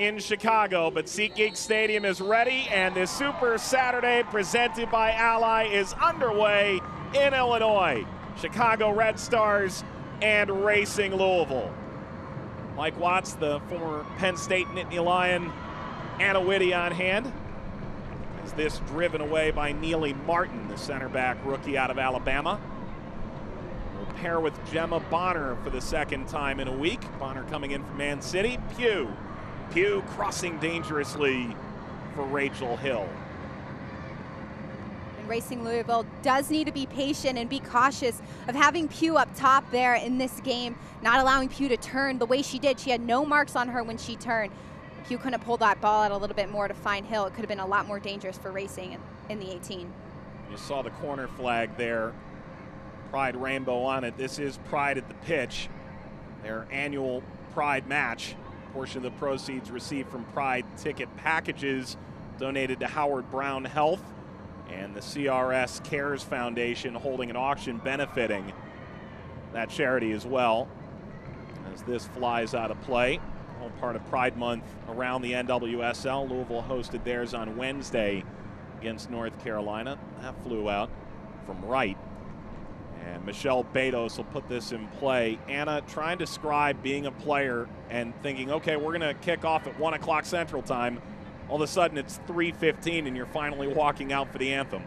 in Chicago, but SeatGeek Stadium is ready, and this Super Saturday presented by Ally is underway in Illinois. Chicago Red Stars and Racing Louisville. Mike Watts, the former Penn State Nittany Lion, Anna Witte on hand. As this driven away by Nealy Martin, the center back rookie out of Alabama. We'll pair with Gemma Bonner for the second time in a week. Bonner coming in from Man City. Pugh Pugh crossing dangerously for Rachel Hill. And Racing Louisville does need to be patient and be cautious of having Pugh up top there in this game, not allowing Pugh to turn the way she did. She had no marks on her when she turned. Pugh couldn't have pulled that ball out a little bit more to find Hill. It could have been a lot more dangerous for Racing in, in the 18. You saw the corner flag there. Pride Rainbow on it. This is Pride at the pitch, their annual Pride match portion of the proceeds received from Pride ticket packages donated to Howard Brown Health and the CRS Cares Foundation holding an auction benefiting that charity as well. As this flies out of play, all part of Pride Month around the NWSL. Louisville hosted theirs on Wednesday against North Carolina. That flew out from right. And Michelle Betos will put this in play. Anna, trying to describe being a player and thinking, okay, we're going to kick off at 1 o'clock Central Time. All of a sudden, it's 3.15 and you're finally walking out for the anthem.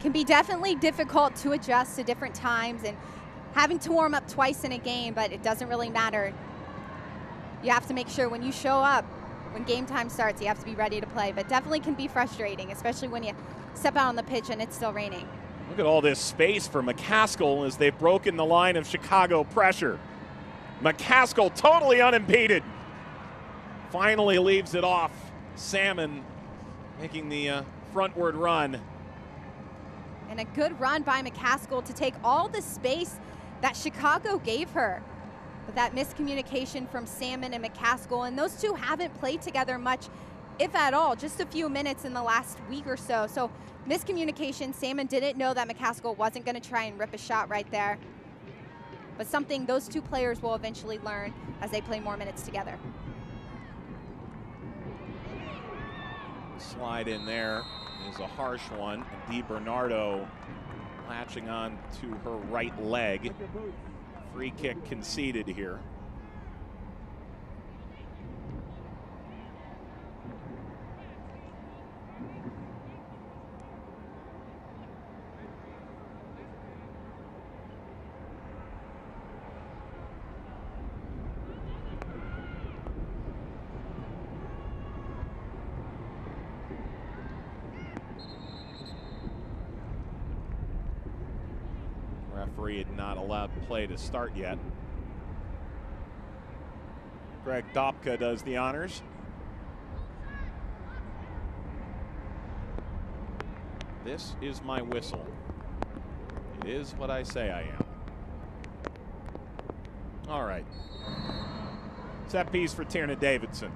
Can be definitely difficult to adjust to different times and having to warm up twice in a game, but it doesn't really matter. You have to make sure when you show up, when game time starts, you have to be ready to play. But definitely can be frustrating, especially when you step out on the pitch and it's still raining. Look at all this space for McCaskill as they've broken the line of Chicago pressure. McCaskill totally unimpeded. Finally leaves it off. Salmon making the uh, frontward run. And a good run by McCaskill to take all the space that Chicago gave her. But that miscommunication from Salmon and McCaskill, and those two haven't played together much if at all, just a few minutes in the last week or so. So miscommunication, Salmon didn't know that McCaskill wasn't going to try and rip a shot right there. But something those two players will eventually learn as they play more minutes together. Slide in there is a harsh one. DiBernardo latching on to her right leg. Free kick conceded here. Referee had not allowed play to start yet. Greg Dopka does the honors. This is my whistle. It is what I say I am. All right. Set piece for Tierna Davidson,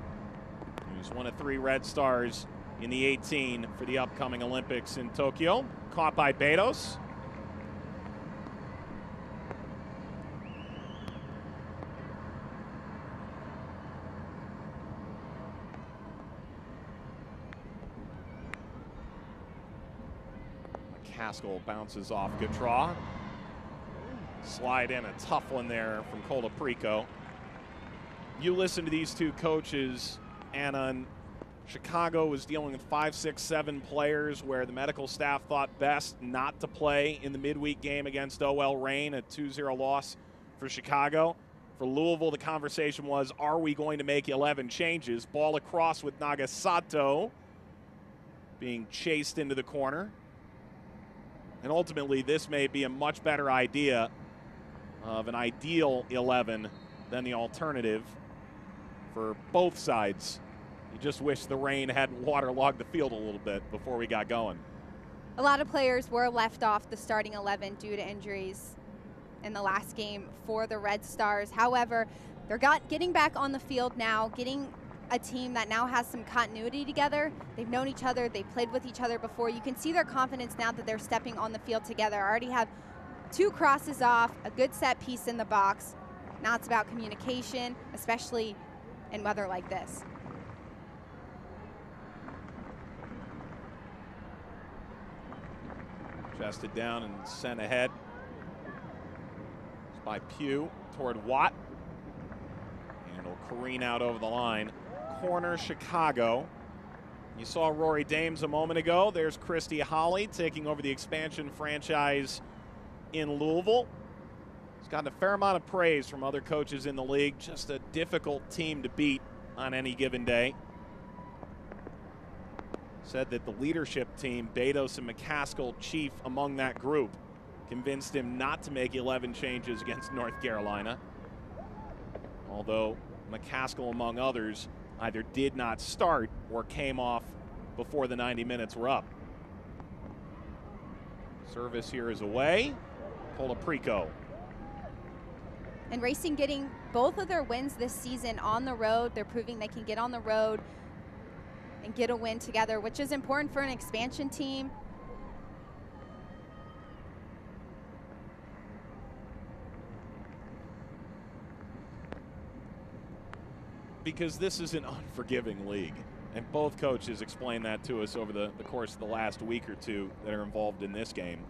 who's one of three Red Stars in the 18 for the upcoming Olympics in Tokyo. Caught by Betos. McCaskill bounces off Gautrat. Slide in a tough one there from Colaprico. You listen to these two coaches, Anna. Chicago was dealing with five, six, seven players where the medical staff thought best not to play in the midweek game against OL Reign, a 2 0 loss for Chicago. For Louisville, the conversation was are we going to make 11 changes? Ball across with Nagasato being chased into the corner. And ultimately, this may be a much better idea of an ideal 11 than the alternative for both sides. You just wish the rain hadn't waterlogged the field a little bit before we got going. A lot of players were left off the starting 11 due to injuries in the last game for the Red Stars. However, they're got, getting back on the field now, getting a team that now has some continuity together. They've known each other, they've played with each other before. You can see their confidence now that they're stepping on the field together. I already have two crosses off, a good set piece in the box. Now it's about communication, especially in weather like this. Chested down and sent ahead by Pugh toward Watt. And it'll careen out over the line. Corner Chicago. You saw Rory Dames a moment ago. There's Christy Holly taking over the expansion franchise in Louisville. He's gotten a fair amount of praise from other coaches in the league. Just a difficult team to beat on any given day. Said that the leadership team, Betos and McCaskill, chief among that group, convinced him not to make 11 changes against North Carolina. Although McCaskill, among others, either did not start or came off before the 90 minutes were up. Service here is away. Colaprico. And Racing getting both of their wins this season on the road. They're proving they can get on the road and get a win together, which is important for an expansion team. Because this is an unforgiving league. And both coaches explained that to us over the, the course of the last week or two that are involved in this game.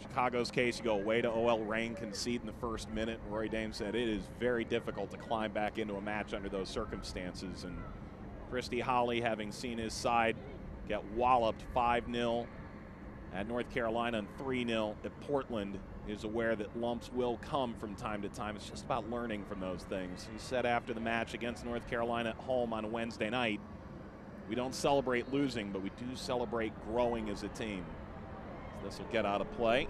Chicago's case, you go away to OL Reign, concede in the first minute. Rory Dames said it is very difficult to climb back into a match under those circumstances. And Christy Holly, having seen his side get walloped 5 0 at North Carolina and 3 0 at Portland is aware that lumps will come from time to time. It's just about learning from those things. He said after the match against North Carolina at home on Wednesday night, we don't celebrate losing, but we do celebrate growing as a team. So this will get out of play.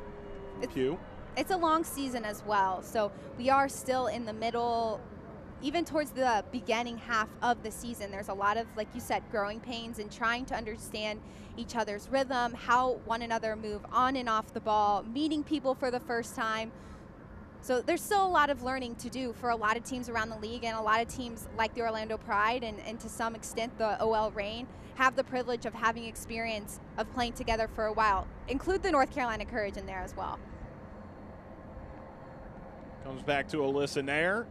Q. It's a long season as well, so we are still in the middle even towards the beginning half of the season, there's a lot of, like you said, growing pains and trying to understand each other's rhythm, how one another move on and off the ball, meeting people for the first time. So there's still a lot of learning to do for a lot of teams around the league and a lot of teams like the Orlando Pride and, and to some extent the OL Reign have the privilege of having experience of playing together for a while. Include the North Carolina Courage in there as well. Comes back to Alyssa Naeher.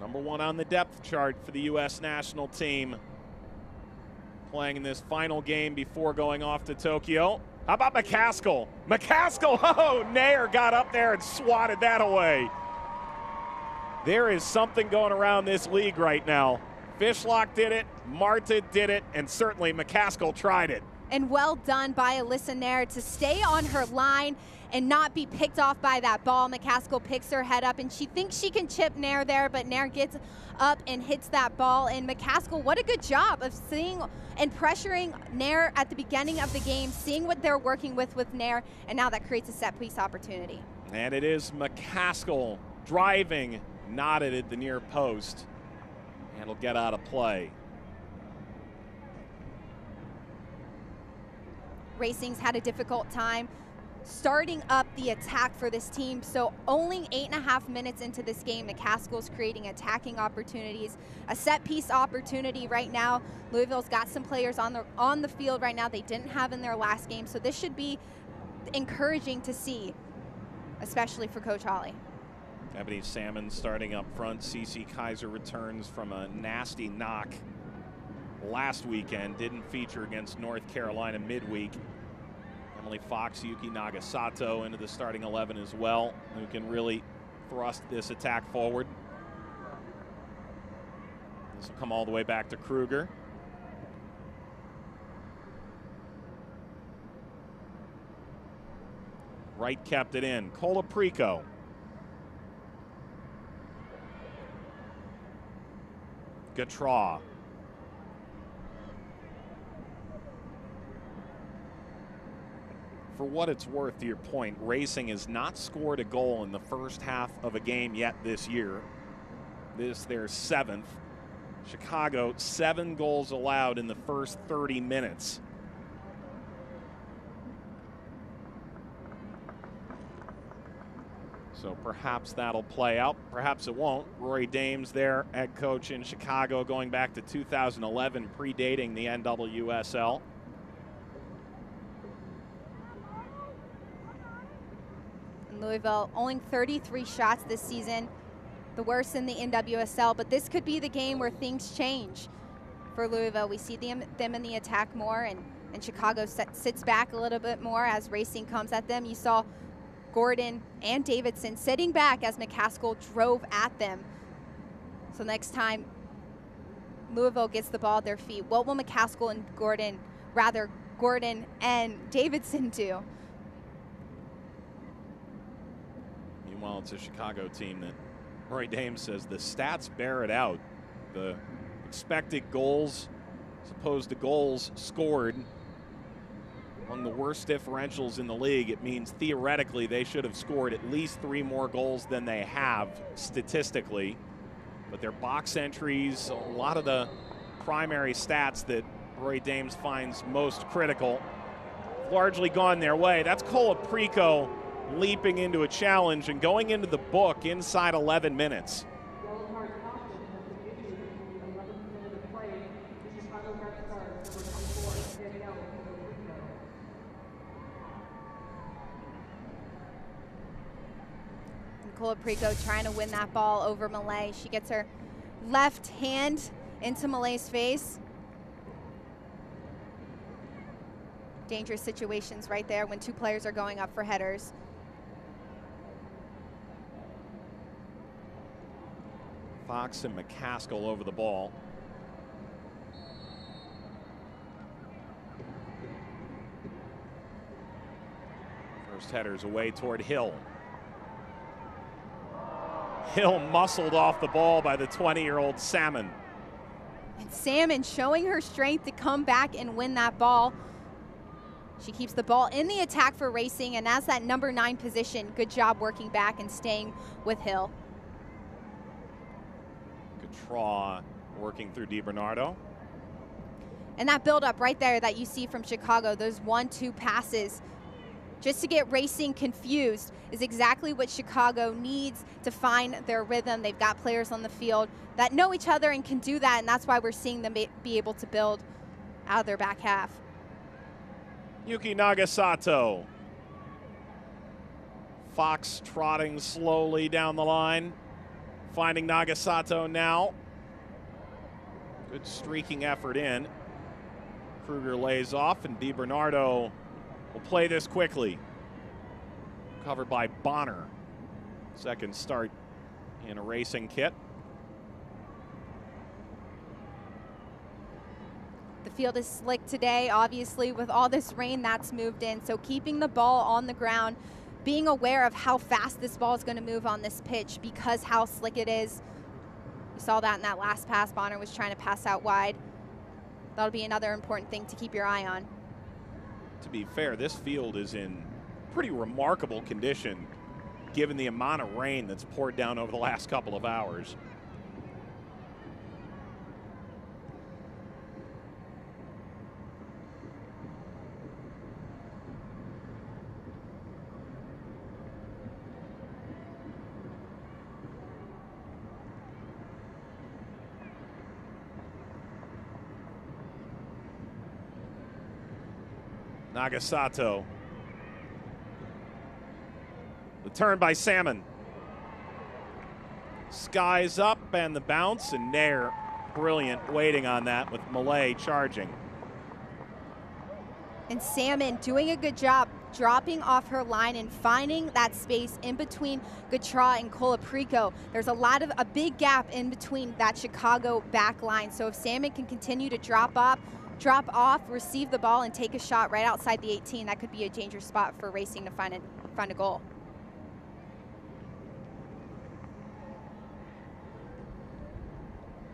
Number one on the depth chart for the U.S. national team. Playing in this final game before going off to Tokyo. How about McCaskill? McCaskill, oh, Naeher got up there and swatted that away. There is something going around this league right now. Fishlock did it, Marta did it, and certainly McCaskill tried it. And well done by Alyssa Naeher to stay on her line and not be picked off by that ball. McCaskill picks her head up and she thinks she can chip Naeher there, but Naeher gets up and hits that ball. And McCaskill, what a good job of seeing and pressuring Naeher at the beginning of the game, seeing what they're working with with Naeher, and now that creates a set piece opportunity. And it is McCaskill driving, knotted at the near post, and it'll get out of play. Racing's had a difficult time starting up the attack for this team. So only eight and a half minutes into this game, McCaskill's creating attacking opportunities, a set piece opportunity right now. Louisville's got some players on the on the field right now they didn't have in their last game. So this should be encouraging to see, especially for Coach Holly. Ebony Salmon starting up front. Cece Kizer returns from a nasty knock last weekend. Didn't feature against North Carolina midweek. Emily Fox, Yuki Nagasato into the starting 11 as well, who can really thrust this attack forward. This will come all the way back to Kruger. Wright kept it in. Colaprico. Gautrat for what it's worth, to your point, Racing has not scored a goal in the first half of a game yet this year. This their seventh. Chicago, seven goals allowed in the first 30 minutes. So perhaps that'll play out. Perhaps it won't. Rory Dames, their head coach in Chicago, going back to 2011, predating the NWSL. Louisville, only 33 shots this season. the worst in the NWSL, but this could be the game where things change for Louisville. We see them, them in the attack more, and, and Chicago set, sits back a little bit more as racing comes at them. You saw Gorden and Davidson sitting back as McCaskill drove at them. So next time Louisville gets the ball at their feet, what will McCaskill and Gorden, rather Gorden and Davidson do? Meanwhile, it's a Chicago team that Rory Dames says the stats bear it out. The expected goals as opposed to goals scored among the worst differentials in the league. It means theoretically they should have scored at least three more goals than they have statistically. But their box entries, a lot of the primary stats that Rory Dames finds most critical, largely gone their way. That's Colaprico leaping into a challenge and going into the book inside 11 minutes. Colaprico trying to win that ball over Milliet. She gets her left hand into Milliet's face. Dangerous situations right there when two players are going up for headers. Fox and McCaskill over the ball. First headers away toward Hill. Hill muscled off the ball by the 20 year old Salmon. And Salmon showing her strength to come back and win that ball. She keeps the ball in the attack for racing, and as that number nine position, good job working back and staying with Hill. Gautrat working through DiBernardo. And that buildup right there that you see from Chicago, those one two passes, just to get racing confused, is exactly what Chicago needs to find their rhythm. They've got players on the field that know each other and can do that, and that's why we're seeing them be able to build out of their back half. Yuki Nagasato. Fox trotting slowly down the line. Finding Nagasato now. Good streaking effort in. Kruger lays off, and DiBernardo will play this quickly. Covered by Bonner. Second start in a racing kit. The field is slick today, obviously, with all this rain that's moved in. So keeping the ball on the ground, being aware of how fast this ball is going to move on this pitch because how slick it is. You saw that in that last pass. Bonner was trying to pass out wide. That'll be another important thing to keep your eye on. To be fair, this field is in pretty remarkable condition given the amount of rain that's poured down over the last couple of hours. Nagasato. The turn by Salmon. Skies up and the bounce, and Naeher brilliant waiting on that with Milliet charging. And Salmon doing a good job dropping off her line and finding that space in between Gautrat and Colaprico. There's a lot of a big gap in between that Chicago back line. So if Salmon can continue to drop up, drop off, receive the ball, and take a shot right outside the 18, that could be a dangerous spot for Racing to find a, find a goal.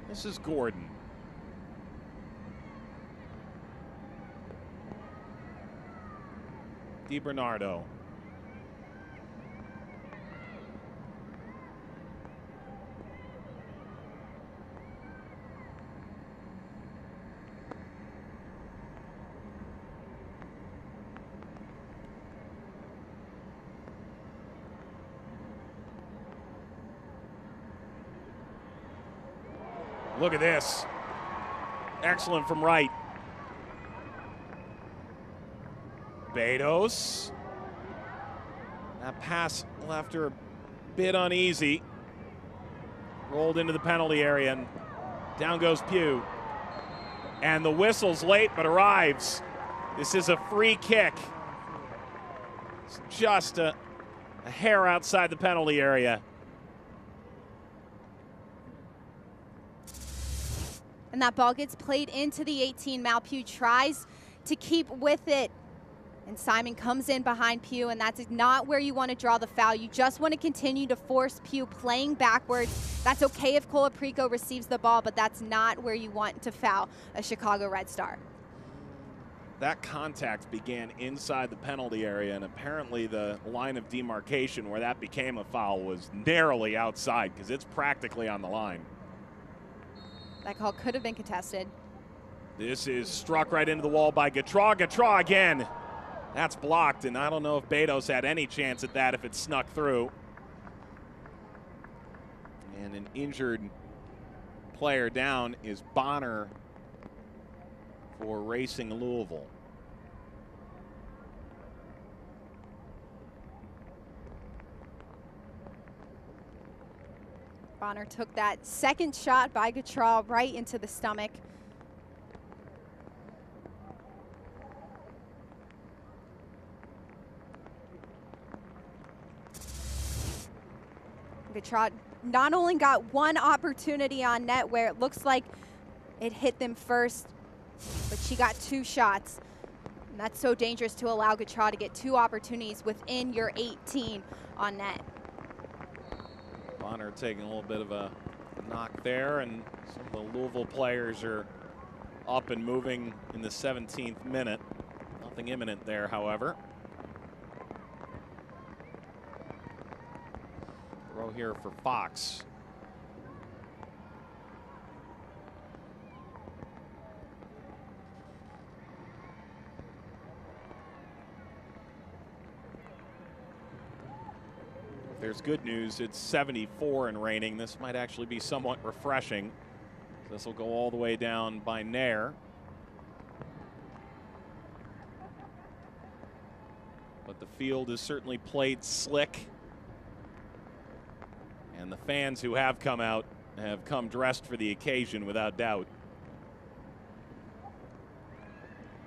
This is Gorden. DiBernardo. Look at this. Excellent from right. Betos. That pass left her a bit uneasy. rolled into the penalty area, and down goes Pugh. And the whistle's late, but arrives. This is a free kick. It's just a, a hair outside the penalty area. And that ball gets played into the 18. Mal Pugh tries to keep with it. And Simon comes in behind Pugh, and that's not where you want to draw the foul. You just want to continue to force Pugh playing backwards. That's okay if Colaprico receives the ball, but that's not where you want to foul a Chicago Red Star. That contact began inside the penalty area, and apparently the line of demarcation where that became a foul was narrowly outside because it's practically on the line. That call could have been contested. This is struck right into the wall by Gautrat. Gautrat again. That's blocked, and I don't know if Betos had any chance at that if it snuck through. And an injured player down is Bonner for Racing Louisville. Bonner took that second shot by Gautrat right into the stomach. Gautrat not only got one opportunity on net where it looks like it hit them first, but she got two shots. And that's so dangerous to allow Gautrat to get two opportunities within your 18 on net. Bonner taking a little bit of a knock there, and some of the Louisville players are up and moving in the 17th minute. Nothing imminent there, however. Throw here for Fox. There's good news. It's 74 and raining. This might actually be somewhat refreshing. This will go all the way down by Naeher. But the field is certainly played slick. And the fans who have come out have come dressed for the occasion without doubt.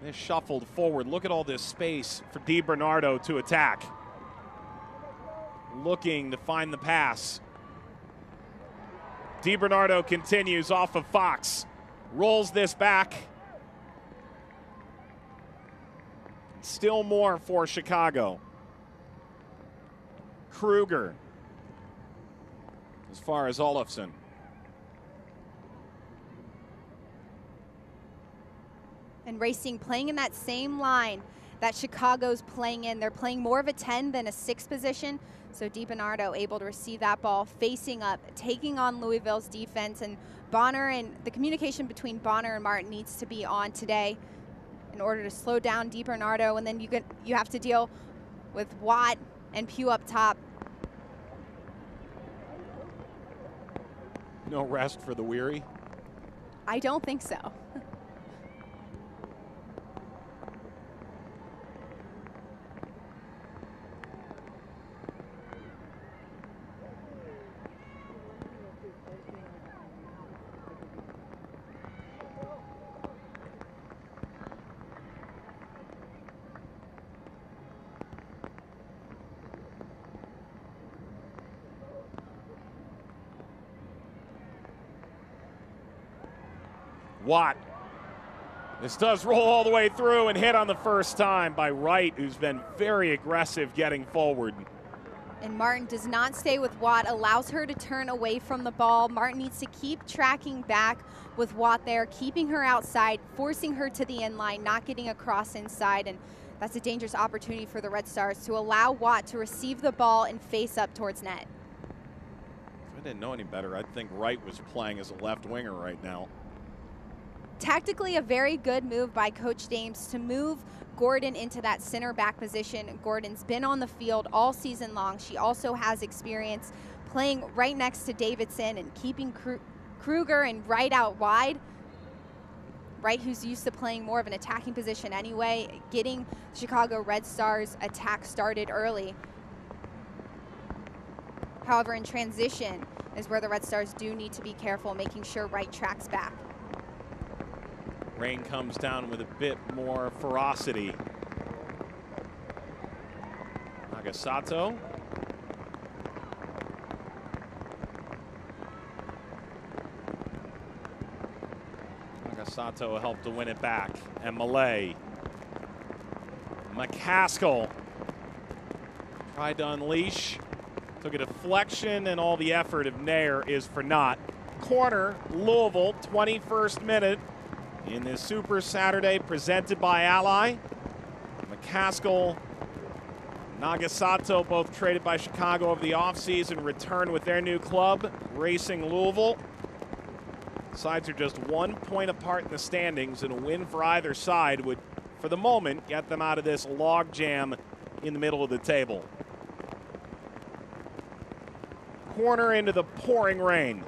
They shuffled forward. Look at all this space for DiBernardo to attack looking to find the pass. DiBernardo continues off of Fox, rolls this back. Still more for Chicago. Kruger as far as Olofsson. And Racing playing in that same line that Chicago's playing in. They're playing more of a 10 than a 6 position. So DiBernardo able to receive that ball, facing up, taking on Louisville's defense. And Bonner and the communication between Bonner and Martin needs to be on today in order to slow down DiBernardo. And then you, get, you have to deal with Watt and Pugh up top. No rest for the weary? I don't think so. Watt. This does roll all the way through and hit on the first time by Wright, who's been very aggressive getting forward. And Martin does not stay with Watt, allows her to turn away from the ball. Martin needs to keep tracking back with Watt there, keeping her outside, forcing her to the end line, not getting across inside. And that's a dangerous opportunity for the Red Stars to allow Watt to receive the ball and face up towards net. If I didn't know any better, I'd think Wright was playing as a left winger right now tactically a very good move by Coach Dames to move Gorden into that center back position. Gorden's been on the field all season long. She also has experience playing right next to Davidson and keeping Kruger and Wright out wide. Wright, who's used to playing more of an attacking position anyway, getting Chicago Red Stars attack started early. However, in transition, is where the Red Stars do need to be careful, making sure Wright tracks back. Rain comes down with a bit more ferocity. Nagasato. Nagasato helped to win it back. And Milliet. McCaskill tried to unleash. Took a deflection, and all the effort of Naeher is for naught. Corner, Louisville, 21st minute in this Super Saturday presented by Ally. McCaskill, Nagasato, both traded by Chicago over the offseason, return with their new club, Racing Louisville. Sides are just one point apart in the standings, and a win for either side would, for the moment, get them out of this logjam in the middle of the table. Corner into the pouring rain.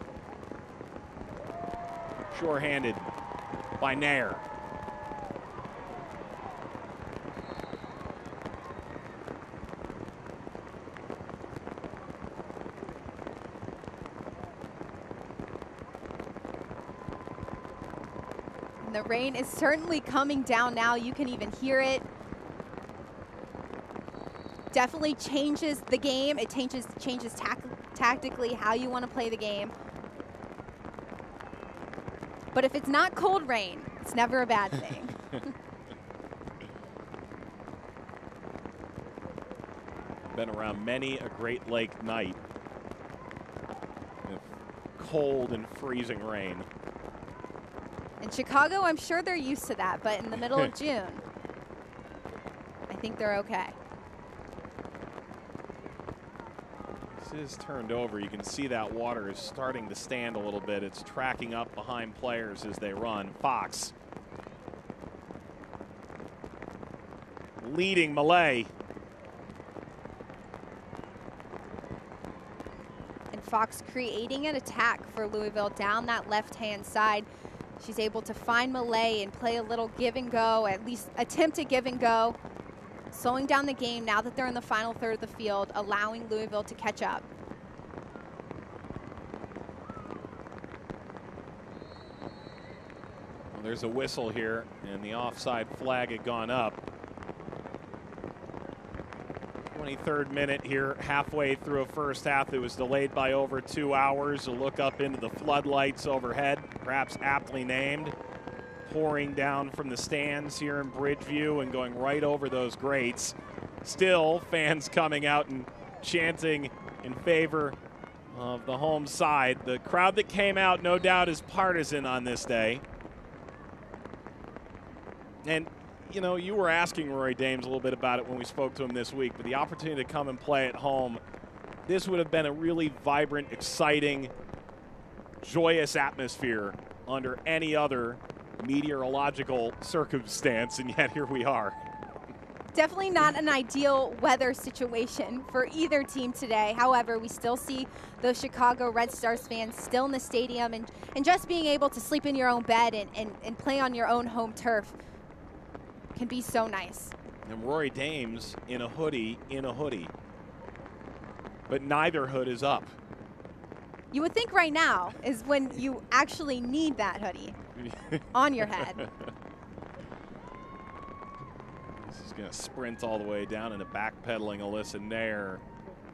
Sure-handed by Naeher. The rain is certainly coming down now. You can even hear it. Definitely changes the game. It changes changes tactically how you want to play the game. But if it's not cold rain, it's never a bad thing. Been around many a Great Lake night with cold and freezing rain. In Chicago, I'm sure they're used to that, but in the middle of June, I think they're okay. Is turned over. You can see that water is starting to stand a little bit. It's tracking up behind players as they run. Fox leading Milliet. And Fox creating an attack for Louisville down that left-hand side. She's able to find Milliet and play a little give and go, at least attempt to give and go. Slowing down the game now that they're in the final third of the field, allowing Louisville to catch up. Well, there's a whistle here, and the offside flag had gone up. 23rd minute here, halfway through a first half that was delayed by over two hours. A look up into the floodlights overhead, perhaps aptly named, pouring down from the stands here in Bridgeview and going right over those grates. Still, fans coming out and chanting in favor of the home side. The crowd that came out, no doubt, is partisan on this day. And you know, you were asking Rory Dames a little bit about it when we spoke to him this week, but the opportunity to come and play at home, this would have been a really vibrant, exciting, joyous atmosphere under any other meteorological circumstance, and yet here we are. Definitely not an ideal weather situation for either team today. However, we still see those Chicago Red Stars fans still in the stadium and, and just being able to sleep in your own bed and, and, and play on your own home turf can be so nice. And Rory Dames in a hoodie, in a hoodie. But neither hood is up. You would think right now is when you actually need that hoodie on your head. This is going to sprint all the way down into backpedaling Alyssa Naeher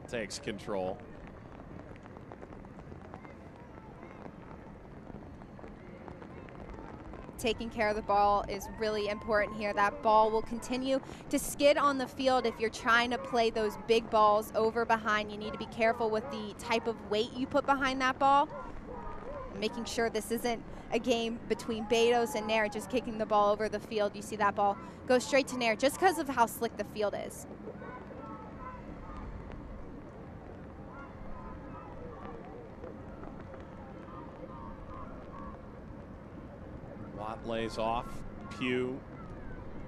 takes control. taking care of the ball is really important here. That ball will continue to skid on the field if you're trying to play those big balls over behind. You need to be careful with the type of weight you put behind that ball. Making sure this isn't a game between Betos and Naeher just kicking the ball over the field. You see that ball go straight to Naeher just because of how slick the field is. Watt lays off. Pugh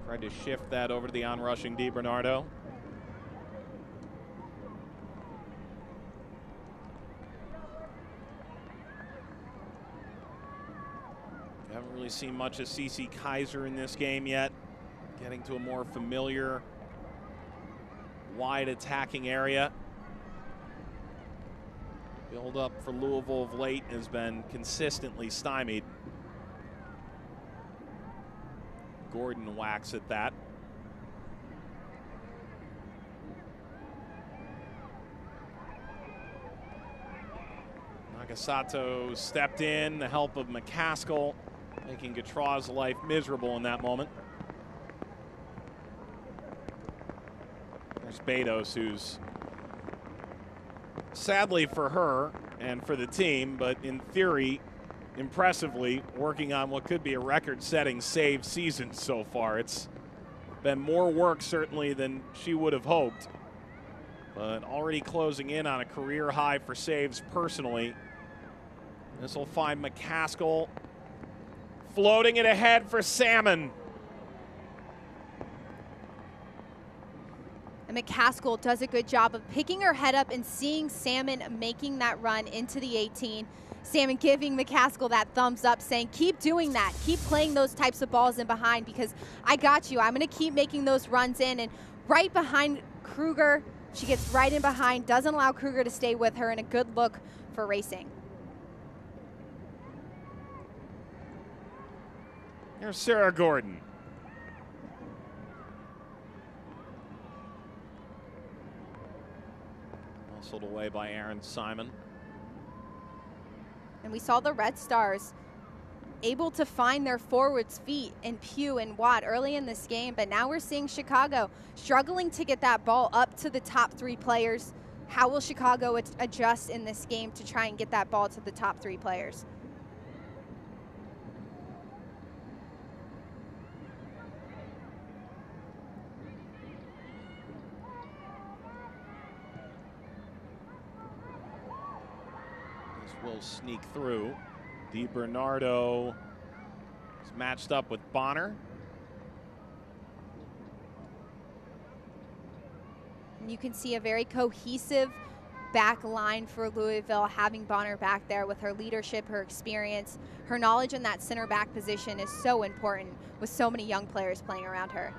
tried to shift that over to the onrushing DiBernardo. Haven't really seen much of Cece Kizer in this game yet. Getting to a more familiar, wide attacking area. Build up for Louisville of late has been consistently stymied. Gorden whacks at that. Nagasato stepped in, the help of McCaskill, making Gautrat's life miserable in that moment. There's Betos, who's sadly for her and for the team, but in theory, impressively working on what could be a record setting save season so far. It's been more work, certainly, than she would have hoped, but already closing in on a career high for saves personally. This will find McCaskill floating it ahead for Salmon. And McCaskill does a good job of picking her head up and seeing Salmon making that run into the 18. Salmon giving McCaskill that thumbs up, saying, keep doing that. Keep playing those types of balls in behind because I got you. I'm going to keep making those runs in. And right behind Kruger, she gets right in behind, doesn't allow Kruger to stay with her, and a good look for racing. There's Sarah Gorden. Muscled away by Erin Simon. And we saw the Red Stars able to find their forwards' feet in Pugh and Watt early in this game, but now we're seeing Chicago struggling to get that ball up to the top three players. How will Chicago adjust in this game to try and get that ball to the top three players? Will sneak through. DiBernardo is matched up with Bonner. You can see a very cohesive back line for Louisville, having Bonner back there with her leadership, her experience, her knowledge in that center back position is so important with so many young players playing around her.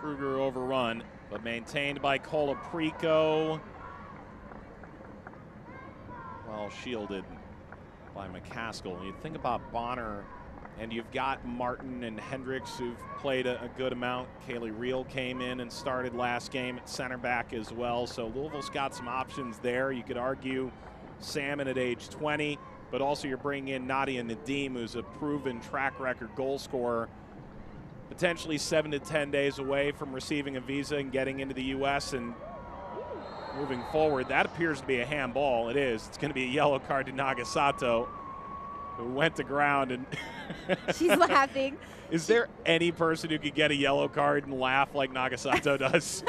Kruger overrun, but maintained by Colaprico. Well shielded by McCaskill. You think about Bonner, and you've got Martin and Hendricks who've played a, a good amount. Kaleigh Riehl came in and started last game at center back as well. So Louisville's got some options there. You could argue Salmon at age 20, but also you're bringing in Nadia Nadim, who's a proven track record goal scorer potentially seven to 10 days away from receiving a visa and getting into the U.S. and moving forward. That appears to be a handball. It is. It's going to be a yellow card to Nagasato, who went to ground and. She's laughing. Is there any person who could get a yellow card and laugh like Nagasato does?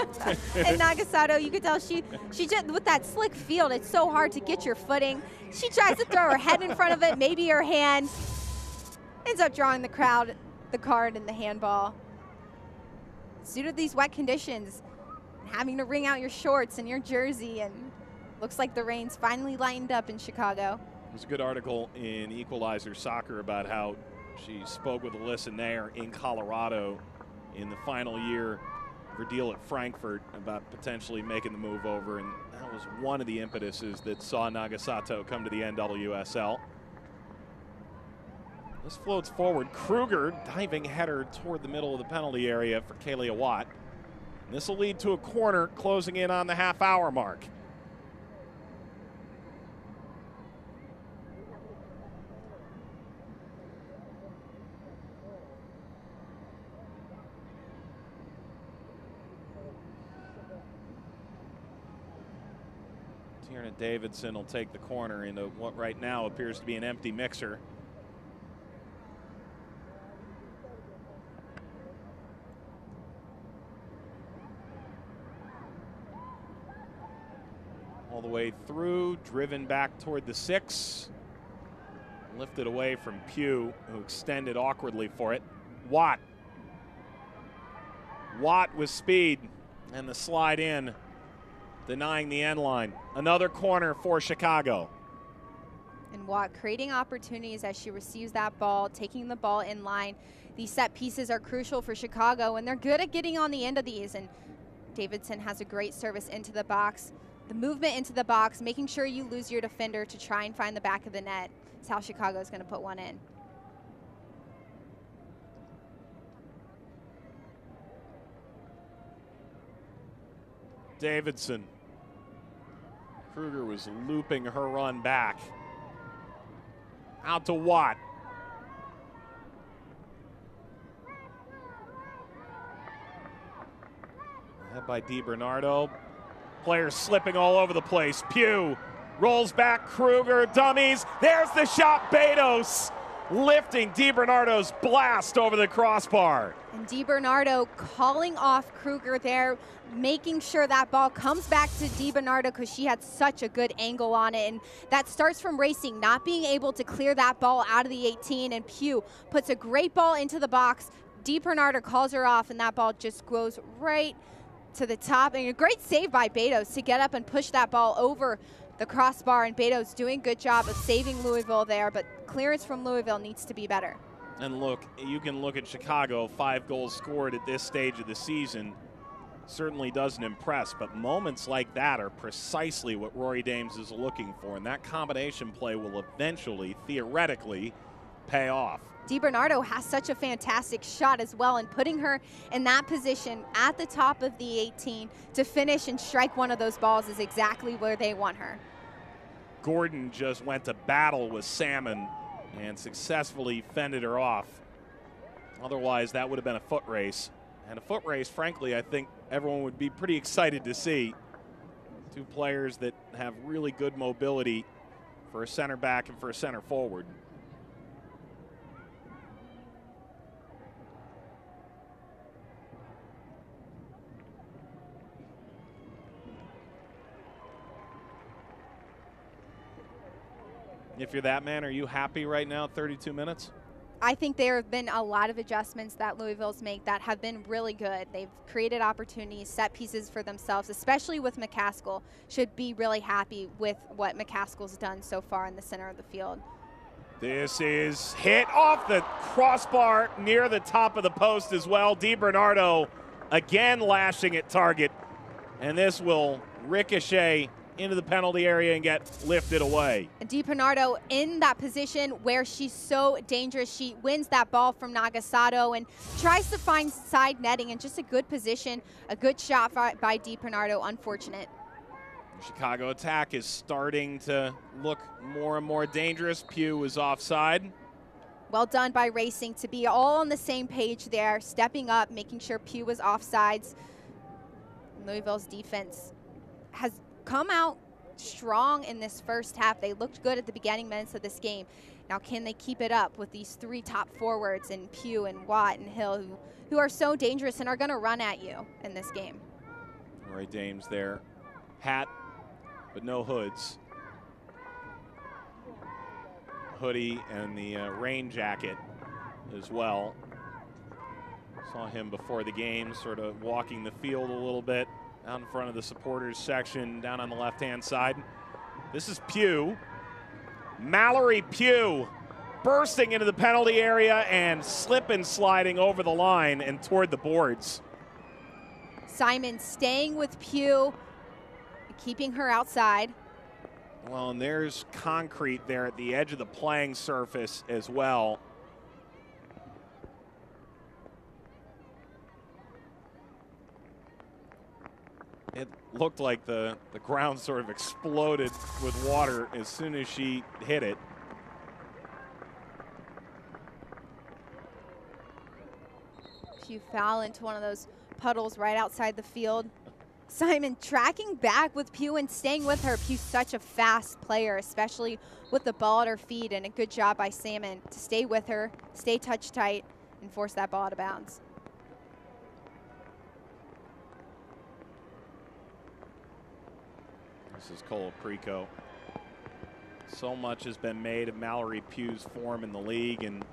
and Nagasato, you could tell she she just with that slick field, it's so hard to get your footing. She tries to throw her head in front of it, maybe her hand. Ends up drawing the crowd the card and the handball. Due to these wet conditions, having to wring out your shorts and your jersey, and looks like the rain's finally lightened up in Chicago. There's a good article in Equalizer Soccer about how she spoke with Alyssa Naeher in Colorado in the final year of her deal at Frankfurt about potentially making the move over, and that was one of the impetuses that saw Nagasato come to the NWSL. This floats forward. Kruger diving header toward the middle of the penalty area for Kealia Watt. This will lead to a corner closing in on the half hour mark. Tierna Davidson will take the corner into what right now appears to be an empty mixer. All the way through, driven back toward the six. Lifted away from Pugh, who extended awkwardly for it. Watt. Watt with speed and the slide in, denying the end line. Another corner for Chicago. And Watt creating opportunities as she receives that ball, taking the ball in line. These set pieces are crucial for Chicago, and they're good at getting on the end of these. And Davidson has a great service into the box. The movement into the box, making sure you lose your defender to try and find the back of the net. Is how Chicago is going to put one in. Davidson. Krueger was looping her run back. Out to Watt. By DiBernardo. Players slipping all over the place. Pugh rolls back. Krueger dummies. There's the shot. Betos lifting DiBernardo's blast over the crossbar. And DiBernardo calling off Krueger there, making sure that ball comes back to DiBernardo because she had such a good angle on it. And that starts from racing, not being able to clear that ball out of the 18. And Pugh puts a great ball into the box. DiBernardo calls her off, and that ball just goes right to the top. And a great save by Betos to get up and push that ball over the crossbar. And Betos doing a good job of saving Louisville there, but clearance from Louisville needs to be better. And look, you can look at Chicago, five goals scored at this stage of the season. Certainly doesn't impress, but moments like that are precisely what Rory Dames is looking for. And that combination play will eventually, theoretically, pay off. DiBernardo has such a fantastic shot as well, and putting her in that position at the top of the 18 to finish and strike one of those balls is exactly where they want her. Gorden just went to battle with Salmon and successfully fended her off. Otherwise, that would have been a foot race. And a foot race, frankly, I think everyone would be pretty excited to see. Two players that have really good mobility for a center back and for a center forward. If you're that man, are you happy right now, 32 minutes? I think there have been a lot of adjustments that Louisville's made that have been really good. They've created opportunities, set pieces for themselves, especially with McCaskill. Should be really happy with what McCaskill's done so far in the center of the field. This is hit off the crossbar near the top of the post as well. DiBernardo again lashing at target. And this will ricochet into the penalty area and get lifted away. And DiBernardo in that position where she's so dangerous. She wins that ball from Nagasato and tries to find side netting and just a good position, a good shot by DiBernardo. Unfortunate. Chicago attack is starting to look more and more dangerous. Pugh is offside. Well done by Racing to be all on the same page there, stepping up, making sure Pugh was offsides. Louisville's defense has come out strong in this first half. They looked good at the beginning minutes of this game. Now, can they keep it up with these three top forwards in Pugh and Watt and Hill, who, who are so dangerous and are going to run at you in this game? Rory Dames there. Hat, but no hoods. Hoodie and the uh, rain jacket as well. Saw him before the game, sort of walking the field a little bit out in front of the supporters section down on the left hand side. This is Pugh. Mallory Pugh bursting into the penalty area and slip and sliding over the line and toward the boards. Simon staying with Pugh, keeping her outside. Well, and there's concrete there at the edge of the playing surface as well. it looked like the, the ground sort of exploded with water as soon as she hit it. She fell into one of those puddles right outside the field. Simon tracking back with Pugh and staying with her. Pugh's such a fast player, especially with the ball at her feet, and a good job by Salmon to stay with her, stay touch tight, and force that ball out of bounds. This is Colaprico. So much has been made of Mallory Pugh's form in the league and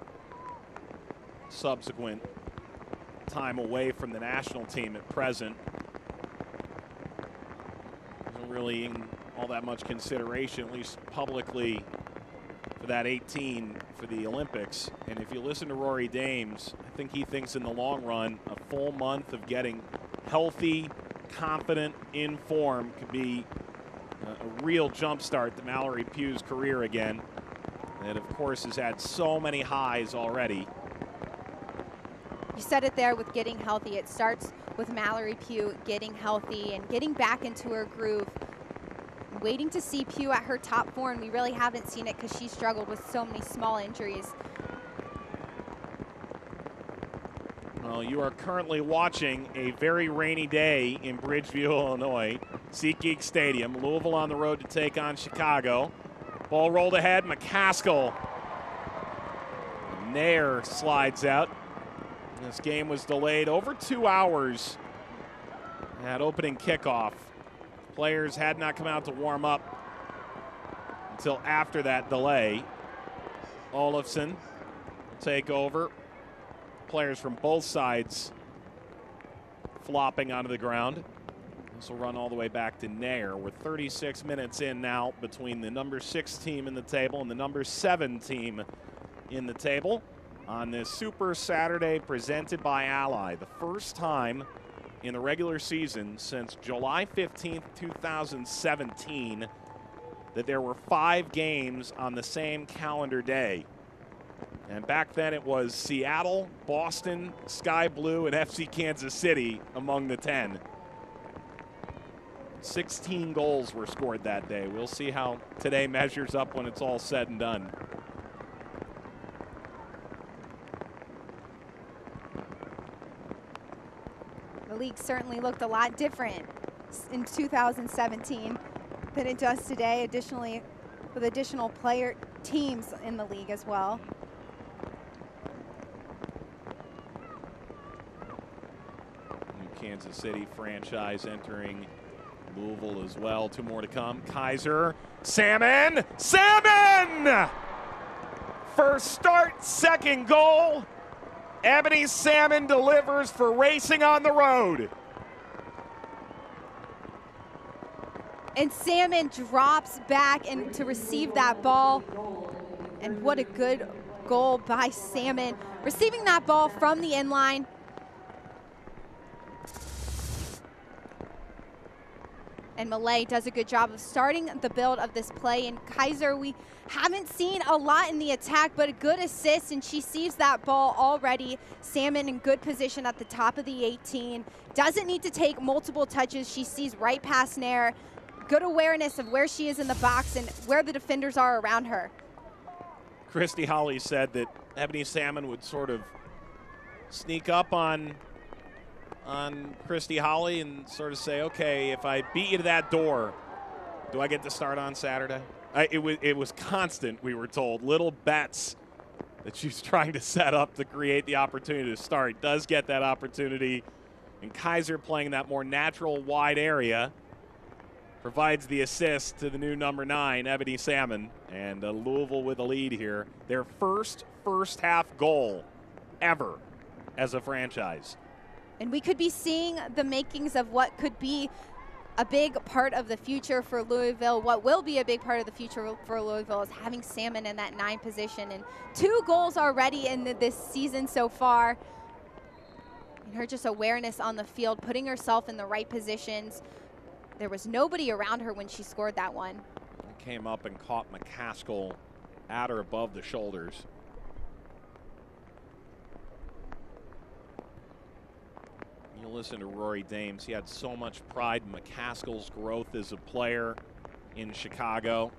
subsequent time away from the national team at present. Isn't really all that much consideration, at least publicly, for that 18 for the Olympics. And if you listen to Rory Dames, I think he thinks in the long run, a full month of getting healthy, confident, in form could be a, a real jumpstart to Mallory Pugh's career again. And of course has had so many highs already. You said it there with getting healthy. It starts with Mallory Pugh getting healthy and getting back into her groove. Waiting to see Pugh at her top form. We really haven't seen it because she struggled with so many small injuries. Well, you are currently watching a very rainy day in Bridgeview, Illinois, SeatGeek Stadium. Louisville on the road to take on Chicago. Ball rolled ahead. McCaskill. Naeher slides out. This game was delayed over two hours at opening kickoff. Players had not come out to warm up until after that delay. Olofsson will take over. Players from both sides flopping onto the ground. This will run all the way back to Naeher. We're 36 minutes in now between the number six team in the table and the number seven team in the table on this Super Saturday presented by Ally. The first time in the regular season since July 15th, 2017, that there were five games on the same calendar day. And back then it was Seattle, Boston, Sky Blue, and FC Kansas City among the 10. 16 goals were scored that day. We'll see how today measures up when it's all said and done. The league certainly looked a lot different in 2017 than it does today, additionally with additional player teams in the league as well. New Kansas City franchise entering Louisville as well. Two more to come. Kizer, Salmon, Salmon! First start, second goal. Ebony Salmon delivers for Racing on the Road. And Salmon drops back and to receive that ball. And what a good goal by Salmon. Receiving that ball from the end line. And Milliet does a good job of starting the build of this play. And Kizer, we haven't seen a lot in the attack, but a good assist, and she sees that ball already. Salmon in good position at the top of the 18. Doesn't need to take multiple touches. She sees right past Naeher. Good awareness of where she is in the box and where the defenders are around her. Christy Holly said that Ebony Salmon would sort of sneak up on on Christy Holly and sort of say, okay, if I beat you to that door, do I get to start on Saturday? I, it, was, it was constant, we were told. Little bets that she's trying to set up to create the opportunity to start. Does get that opportunity. And Kizer playing that more natural wide area provides the assist to the new number nine, Ebony Salmon. And uh, Louisville with a lead here. Their first first half goal ever as a franchise. And we could be seeing the makings of what could be a big part of the future for Louisville. What will be a big part of the future for Louisville is having Salmon in that nine position. And two goals already in the, this season so far. And her just awareness on the field, putting herself in the right positions. There was nobody around her when she scored that one. Came up and caught McCaskill at or above the shoulders. You listen to Rory Dames. He had so much pride in McCaskill's growth as a player in Chicago.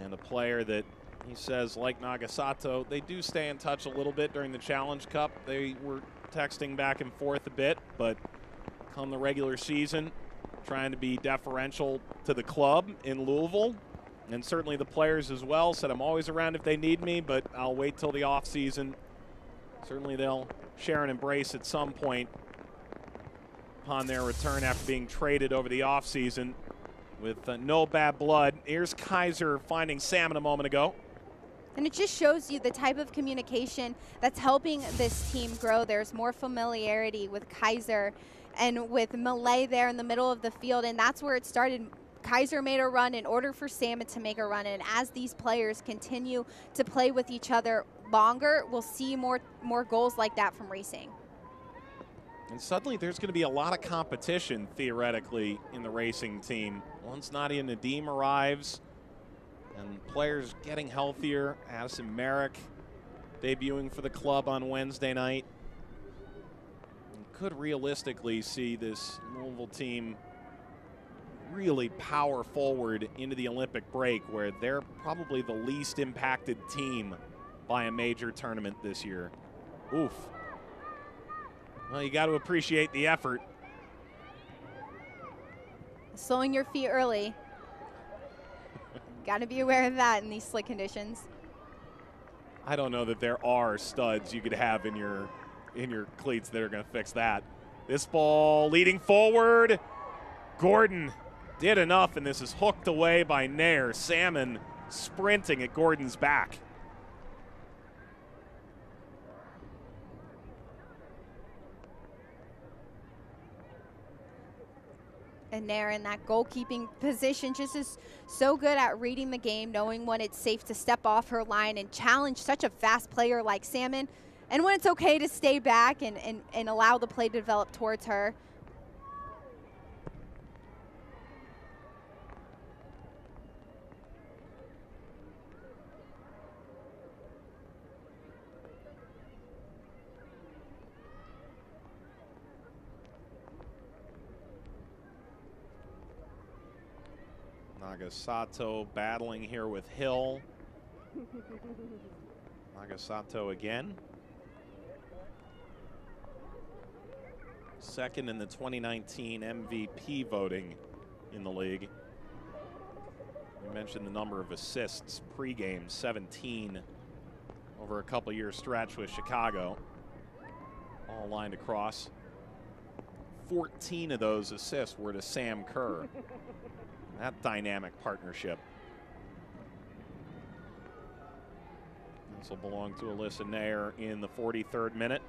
And a player that he says, like Nagasato, they do stay in touch a little bit during the Challenge Cup. They were texting back and forth a bit, but come the regular season, trying to be deferential to the club in Louisville. And certainly the players as well said, I'm always around if they need me, but I'll wait till the offseason. Certainly they'll share an embrace at some point upon their return after being traded over the offseason with uh, no bad blood. Here's Kizer finding Salmon a moment ago. And it just shows you the type of communication that's helping this team grow. There's more familiarity with Kizer and with Milliet there in the middle of the field, and that's where it started. Kizer made a run in order for Salmon to make a run. And as these players continue to play with each other longer, we'll see more, more goals like that from racing. And suddenly there's going to be a lot of competition, theoretically, in the racing team. Once Nadia Nadim arrives and players getting healthier, Addisyn Merrick debuting for the club on Wednesday night. could realistically see this Louisville team really power forward into the Olympic break where they're probably the least impacted team by a major tournament this year. Oof. Well, you got to appreciate the effort. Slowing your feet early. got to be aware of that in these slick conditions. I don't know that there are studs you could have in your in your cleats that are going to fix that. This ball leading forward. Gorden did enough, and this is hooked away by Naeher. Salmon sprinting at Gorden's back. And Naeher in that goalkeeping position just is so good at reading the game, knowing when it's safe to step off her line and challenge such a fast player like Salmon, and when it's okay to stay back and, and, and allow the play to develop towards her. Nagasato battling here with Hill. Nagasato again. Second in the 2019 MVP voting in the league. We mentioned the number of assists pregame 17 over a couple year stretch with Chicago. All lined across. 14 of those assists were to Sam Kerr. that dynamic partnership. This will belong to Alyssa Naeher in the 43rd minute.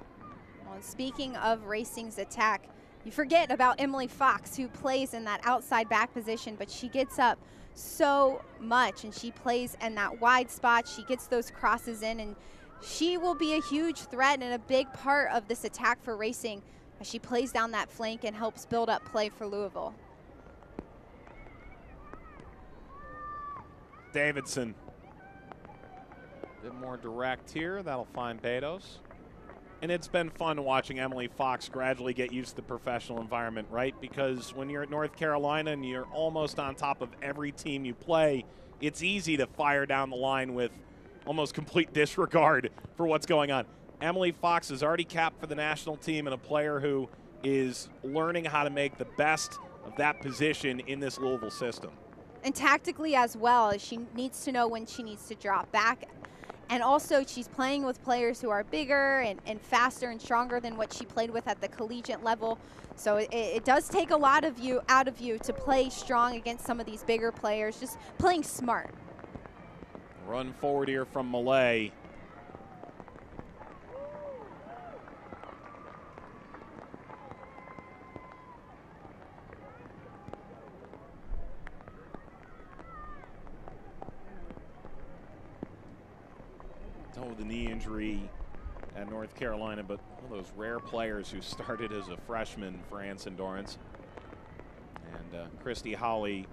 Well, speaking of Racing's attack, you forget about Emily Fox, who plays in that outside back position, but she gets up so much and she plays in that wide spot. She gets those crosses in, and she will be a huge threat and a big part of this attack for Racing as she plays down that flank and helps build up play for Louisville. Davidson. A bit more direct here. That'll find Betos. And it's been fun watching Emily Fox gradually get used to the professional environment, right? Because when you're at North Carolina and you're almost on top of every team you play, it's easy to fire down the line with almost complete disregard for what's going on. Emily Fox is already capped for the national team and a player who is learning how to make the best of that position in this Louisville system and tactically as well. As she needs to know when she needs to drop back. And also, she's playing with players who are bigger and, and faster and stronger than what she played with at the collegiate level. So it, it does take a lot of you out of you to play strong against some of these bigger players, just playing smart. Run forward here from Milliet. Oh, the knee injury at North Carolina, but one of those rare players who started as a freshman for Anson Dorrance. And uh, Christy Holly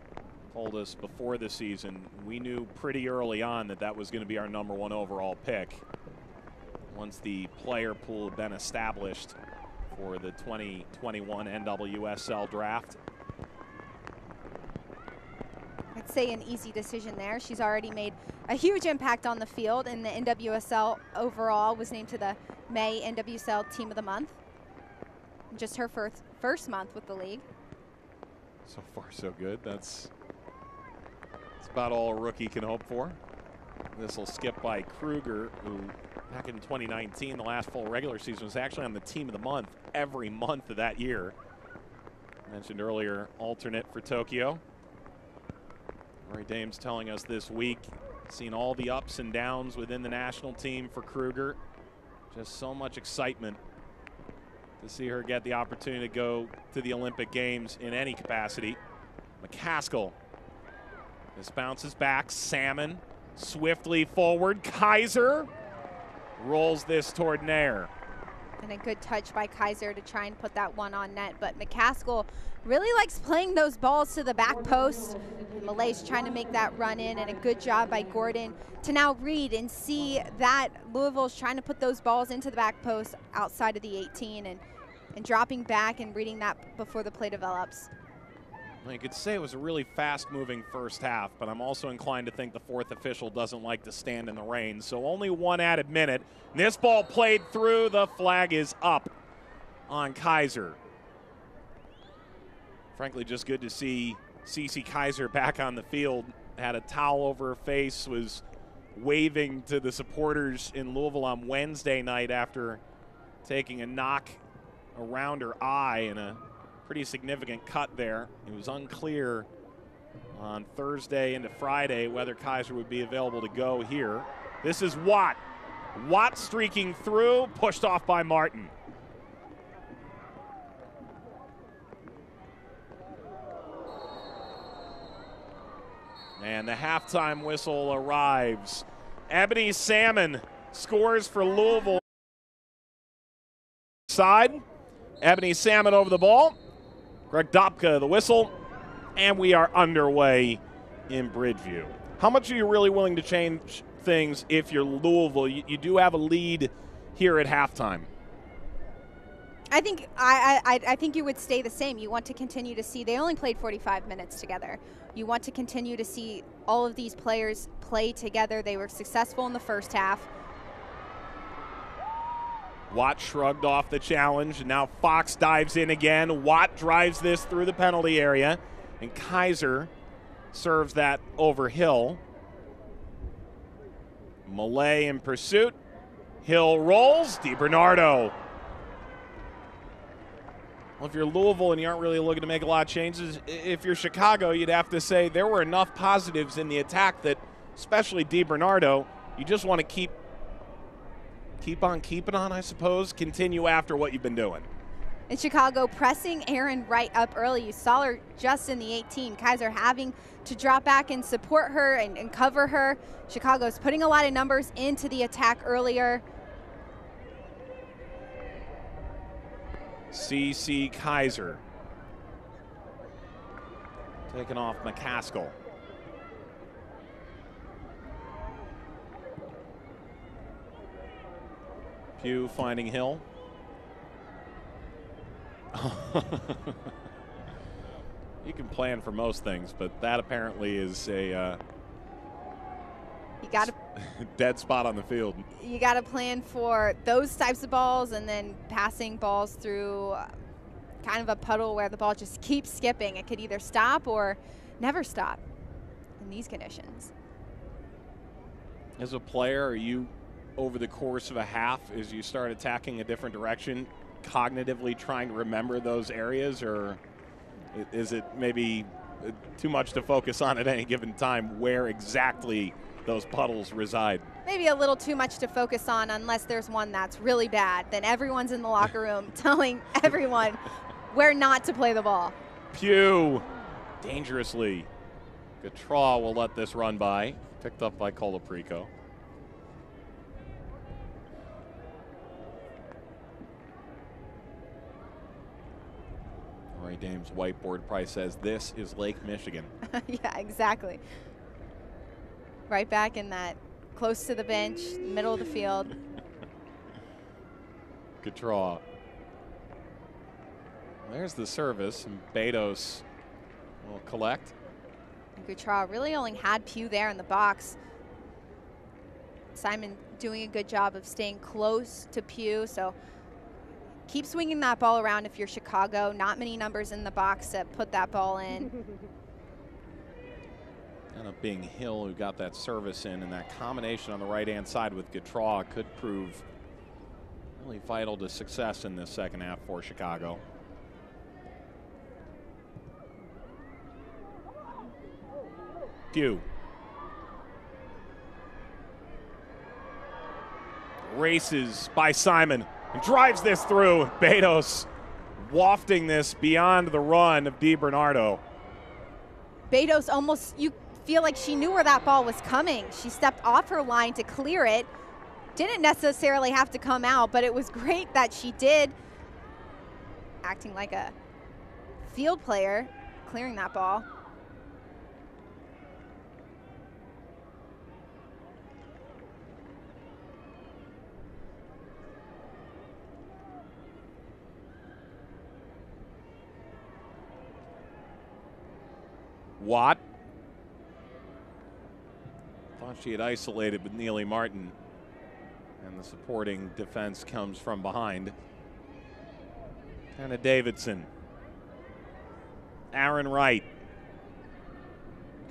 told us before the season we knew pretty early on that that was going to be our number one overall pick once the player pool had been established for the 2021 NWSL draft. Say an easy decision there. She's already made a huge impact on the field, and the NWSL overall was named to the May NWSL Team of the Month. Just her first first month with the league. So far, so good. That's that's about all a rookie can hope for. This will skip by Krueger, who back in 2019, the last full regular season, was actually on the Team of the Month every month of that year. Mentioned earlier, alternate for Tokyo. Rory Dames telling us this week, seen all the ups and downs within the national team for Krueger. Just so much excitement to see her get the opportunity to go to the Olympic Games in any capacity. McCaskill This bounces back. Salmon swiftly forward. Kizer rolls this toward Naeher. And a good touch by Kizer to try and put that one on net. But McCaskill really likes playing those balls to the back post. Milliet's trying to make that run in, and a good job by Gorden to now read and see that Louisville's trying to put those balls into the back post outside of the 18 and, and dropping back and reading that before the play develops. I could say it was a really fast moving first half, but I'm also inclined to think the fourth official doesn't like to stand in the rain. So only one added minute. This ball played through. The flag is up on Kizer. Frankly, just good to see Cece Kizer back on the field. Had a towel over her face, was waving to the supporters in Louisville on Wednesday night after taking a knock around her eye and a pretty significant cut there. It was unclear on Thursday into Friday whether Kizer would be available to go here. This is Watt. Watt streaking through, pushed off by Martin. And the halftime whistle arrives. Ebony Salmon scores for Louisville. Side. Ebony Salmon over the ball. Greg Dopka, the whistle, and we are underway in Bridgeview. How much are you really willing to change things if you're Louisville? You, you do have a lead here at halftime. I think I, I I think you would stay the same. You want to continue to see. They only played 45 minutes together. You want to continue to see all of these players play together. They were successful in the first half. Watt shrugged off the challenge. Now Fox dives in again. Watt drives this through the penalty area, and Kizer serves that over Hill. Milliet in pursuit. Hill rolls. DiBernardo. Well, if you're Louisville and you aren't really looking to make a lot of changes, if you're Chicago, you'd have to say there were enough positives in the attack that, especially DiBernardo, you just want to keep keep on keeping on, I suppose. Continue after what you've been doing. In Chicago, pressing Aaron right up early. You saw her just in the 18. Kizer having to drop back and support her and, and cover her. Chicago's putting a lot of numbers into the attack earlier. Cece Kizer taking off McCaskill. Pugh finding Hill. you can plan for most things, but that apparently is a uh, you got to dead spot on the field. You got to plan for those types of balls and then passing balls through uh, kind of a puddle where the ball just keeps skipping. It could either stop or never stop in these conditions. As a player, are you over the course of a half as you start attacking a different direction, cognitively trying to remember those areas, or is it maybe too much to focus on at any given time where exactly those puddles reside? Maybe a little too much to focus on unless there's one that's really bad. Then everyone's in the locker room telling everyone where not to play the ball. Pugh dangerously. Gautrat will let this run by. Picked up by Colaprico. Rory Dames' whiteboard probably says this is Lake Michigan. yeah, exactly. Right back in that close to the bench, middle of the field. Good draw. There's the service, and Betos will collect. Gautrat really only had Pugh there in the box. Simon doing a good job of staying close to Pugh, so keep swinging that ball around if you're Chicago. Not many numbers in the box to put that ball in. End up being Hill who got that service in, and that combination on the right-hand side with Gautrat could prove really vital to success in this second half for Chicago. Pugh. Races by Simon drives this through. Betos wafting this beyond the run of DiBernardo. Betos almost, you feel like she knew where that ball was coming. She stepped off her line to clear it. Didn't necessarily have to come out, but it was great that she did. Acting like a field player, clearing that ball. Watt. Thought she had isolated with Nealy Martin. And the supporting defense comes from behind. Hannah Davidson. Arin Wright.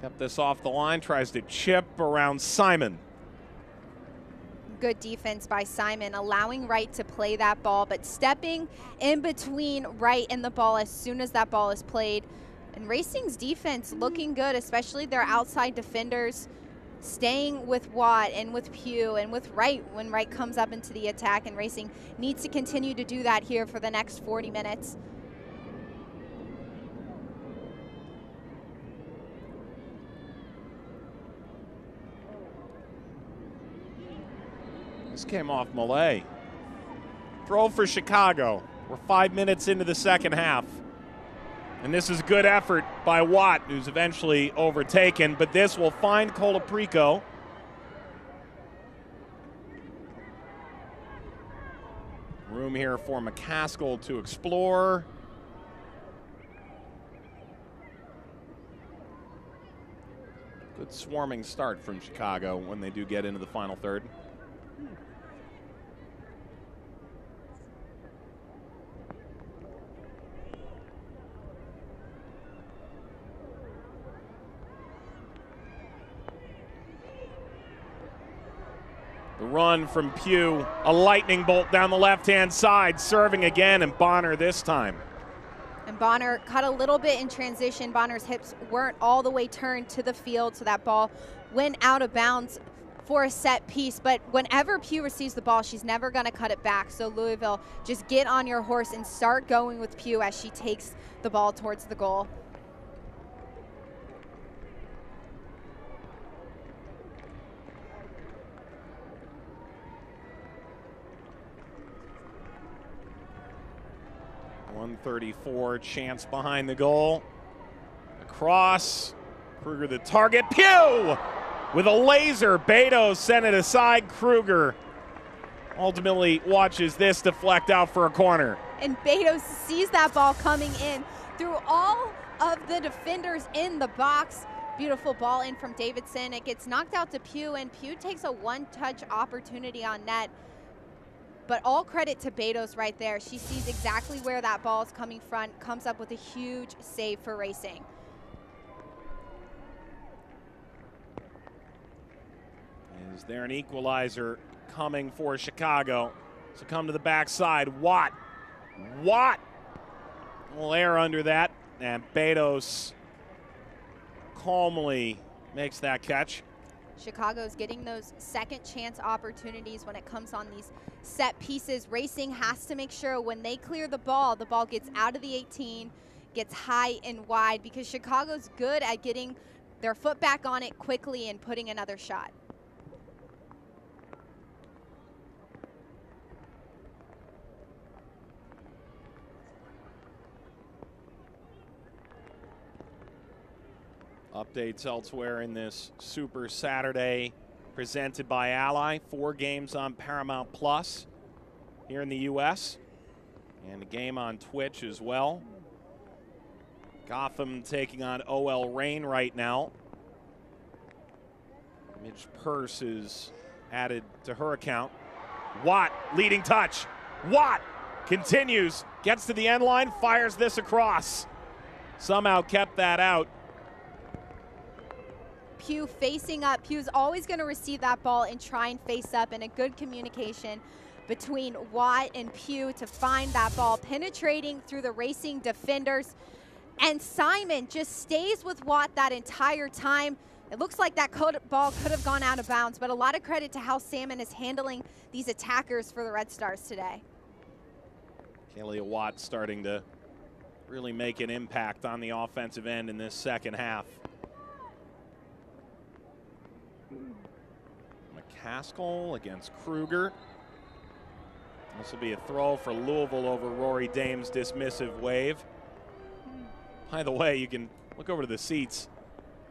Kept this off the line, tries to chip around Simon. Good defense by Simon, allowing Wright to play that ball, but stepping in between Wright and the ball as soon as that ball is played. And Racing's defense looking good, especially their outside defenders staying with Watt and with Pugh and with Wright when Wright comes up into the attack. And Racing needs to continue to do that here for the next 40 minutes. This came off Milliet. Throw for Chicago. We're five minutes into the second half. And this is a good effort by Watt, who's eventually overtaken, but this will find Colaprico. Room here for McCaskill to explore. Good swarming start from Chicago when they do get into the final third. Run from Pugh, a lightning bolt down the left hand side, serving again, and Bonner this time. And Bonner cut a little bit in transition. Bonner's hips weren't all the way turned to the field, so that ball went out of bounds for a set piece. But whenever Pugh receives the ball, she's never going to cut it back. So Louisville, just get on your horse and start going with Pugh as she takes the ball towards the goal. One thirty-four chance behind the goal. Across. Krueger the target. Pugh! with a laser. Beto sent it aside. Krueger ultimately watches this deflect out for a corner. And Beto sees that ball coming in through all of the defenders in the box. Beautiful ball in from Davidson. It gets knocked out to Pugh, and Pugh takes a one touch opportunity on net. But all credit to Betos right there. She sees exactly where that ball is coming from, comes up with a huge save for racing. Is there an equalizer coming for Chicago? So come to the backside. Watt. Watt. Little air under that. And Betos calmly makes that catch. Chicago's getting those second chance opportunities when it comes on these set pieces. Racing has to make sure when they clear the ball, the ball gets out of the 18, gets high and wide because Chicago's good at getting their foot back on it quickly and putting another shot. Updates elsewhere in this Super Saturday presented by Ally. Four games on Paramount Plus here in the U.S. and a game on Twitch as well. Gotham taking on OL Reign right now. Midge Purce is added to her account. Watt leading touch. Watt continues, gets to the end line, fires this across. Somehow kept that out. Pugh facing up. Pugh's always going to receive that ball and try and face up, and a good communication between Watt and Pugh to find that ball, penetrating through the racing defenders. And Simon just stays with Watt that entire time. It looks like that ball could have gone out of bounds, but a lot of credit to how Salmon is handling these attackers for the Red Stars today. Kealia Watt starting to really make an impact on the offensive end in this second half. McCaskill against Krueger. This will be a throw for Louisville over Rory Dames' dismissive wave. By the way, you can look over to the seats.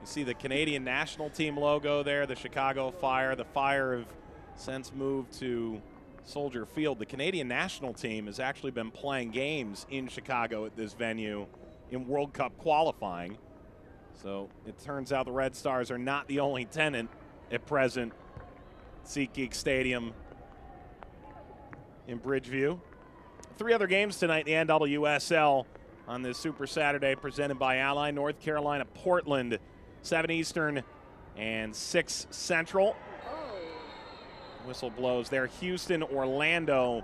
You see the Canadian national team logo there, the Chicago Fire. The Fire have since moved to Soldier Field. The Canadian national team has actually been playing games in Chicago at this venue in World Cup qualifying. So it turns out the Red Stars are not the only tenant at present SeatGeek Stadium in Bridgeview. Three other games tonight in the NWSL on this Super Saturday presented by Ally. North Carolina, Portland, 7 Eastern and 6 Central. Whistle blows there. Houston, Orlando,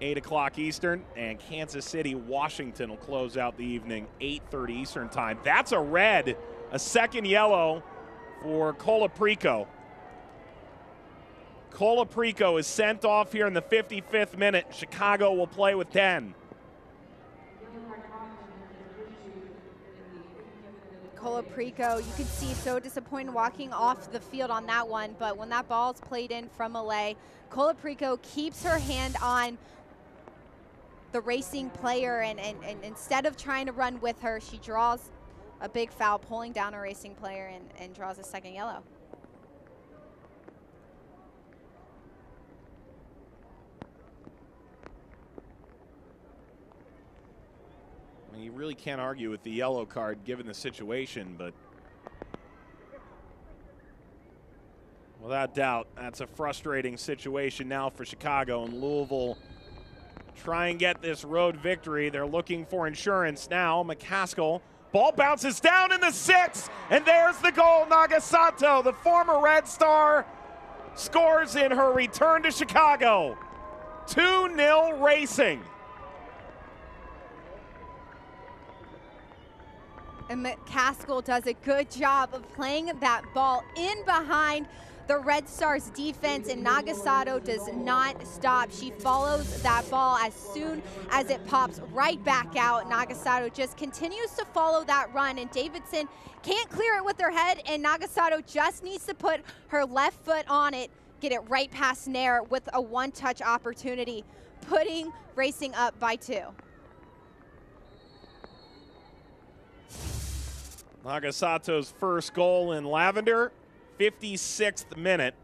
8 o'clock Eastern, and Kansas City, Washington will close out the evening, 8.30 Eastern time. That's a red, a second yellow for Colaprico. Colaprico is sent off here in the 55th minute. Chicago will play with 10. Colaprico, you can see so disappointed walking off the field on that one, but when that ball is played in from Milliet, Colaprico keeps her hand on the racing player, and, and, and instead of trying to run with her, she draws a big foul, pulling down a racing player and, and draws a second yellow. I mean, you really can't argue with the yellow card given the situation, but without doubt, that's a frustrating situation now for Chicago and Louisville. Try and get this road victory. They're looking for insurance now. McCaskill. Ball bounces down in the six, and there's the goal. Nagasato, the former Red Star, scores in her return to Chicago. 2 0 Racing. And McCaskill does a good job of playing that ball in behind the Red Stars defense, and Nagasato does not stop. She follows that ball as soon as it pops right back out. Nagasato just continues to follow that run, and Davidson can't clear it with her head, and Nagasato just needs to put her left foot on it, get it right past Naeher with a one-touch opportunity, putting Racing up by two. Nagasato's first goal in Lavender, 56th minute.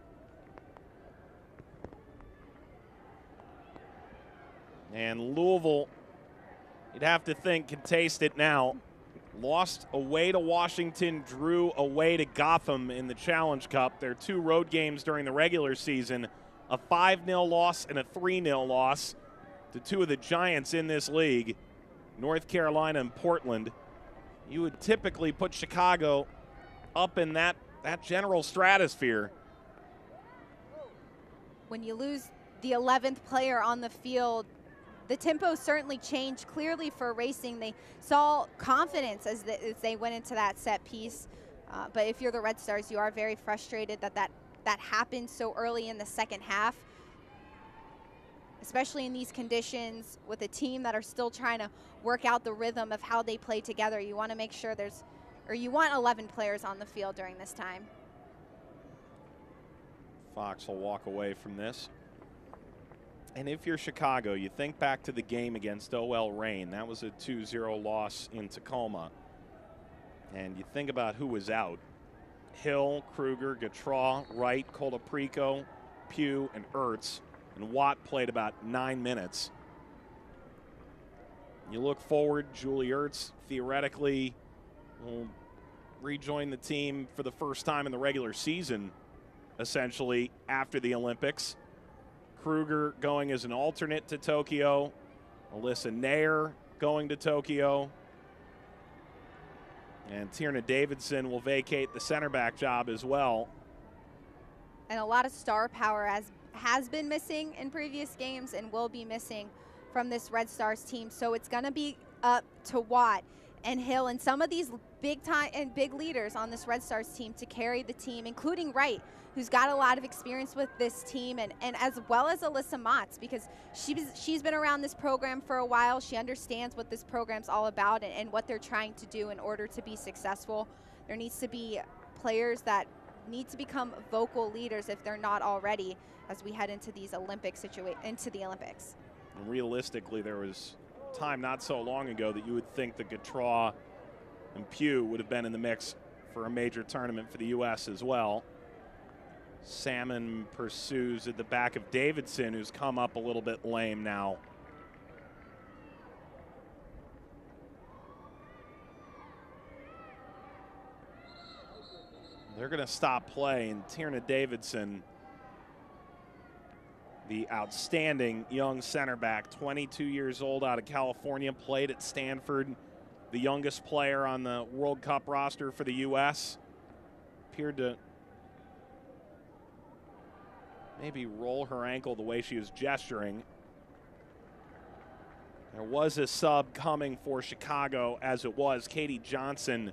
And Louisville, you'd have to think, can taste it now. Lost away to Washington, drew away to Gotham in the Challenge Cup. Their two road games during the regular season a 5 0 loss and a 3 0 loss to two of the Giants in this league, North Carolina and Portland you would typically put Chicago up in that, that general stratosphere. When you lose the 11th player on the field, the tempo certainly changed clearly for racing. They saw confidence as, the, as they went into that set piece. Uh, but if you're the Red Stars, you are very frustrated that that, that happened so early in the second half especially in these conditions with a team that are still trying to work out the rhythm of how they play together. You want to make sure there's, or you want 11 players on the field during this time. Fox will walk away from this. And if you're Chicago, you think back to the game against OL Reign. That was a 2 0 loss in Tacoma. And you think about who was out Hill, Krueger, Gautrat, Wright, Colaprico, Pugh, and Ertz and Watt played about nine minutes. You look forward, Julie Ertz theoretically will rejoin the team for the first time in the regular season, essentially, after the Olympics. Krueger going as an alternate to Tokyo. Alyssa Naeher going to Tokyo. And Tierna Davidson will vacate the center back job as well. And a lot of star power as has been missing in previous games and will be missing from this Red Stars team. So it's going to be up to Watt and Hill and some of these big time and big leaders on this Red Stars team to carry the team, including Wright, who's got a lot of experience with this team, and, and as well as Alyssa Mautz, because she's, she's been around this program for a while. She understands what this program's all about and, and what they're trying to do in order to be successful. There needs to be players that need to become vocal leaders if they're not already as we head into these Olympic situa- into the Olympics. And realistically, there was time not so long ago that you would think that Gautrat and Pugh would have been in the mix for a major tournament for the U.S. as well. Salmon pursues at the back of Davidson, who's come up a little bit lame now. They're going to stop play, and Tierna Davidson, the outstanding young center back, 22 years old out of California, played at Stanford, the youngest player on the World Cup roster for the U.S. Appeared to maybe roll her ankle the way she was gesturing. There was a sub coming for Chicago as it was. Katie Johnson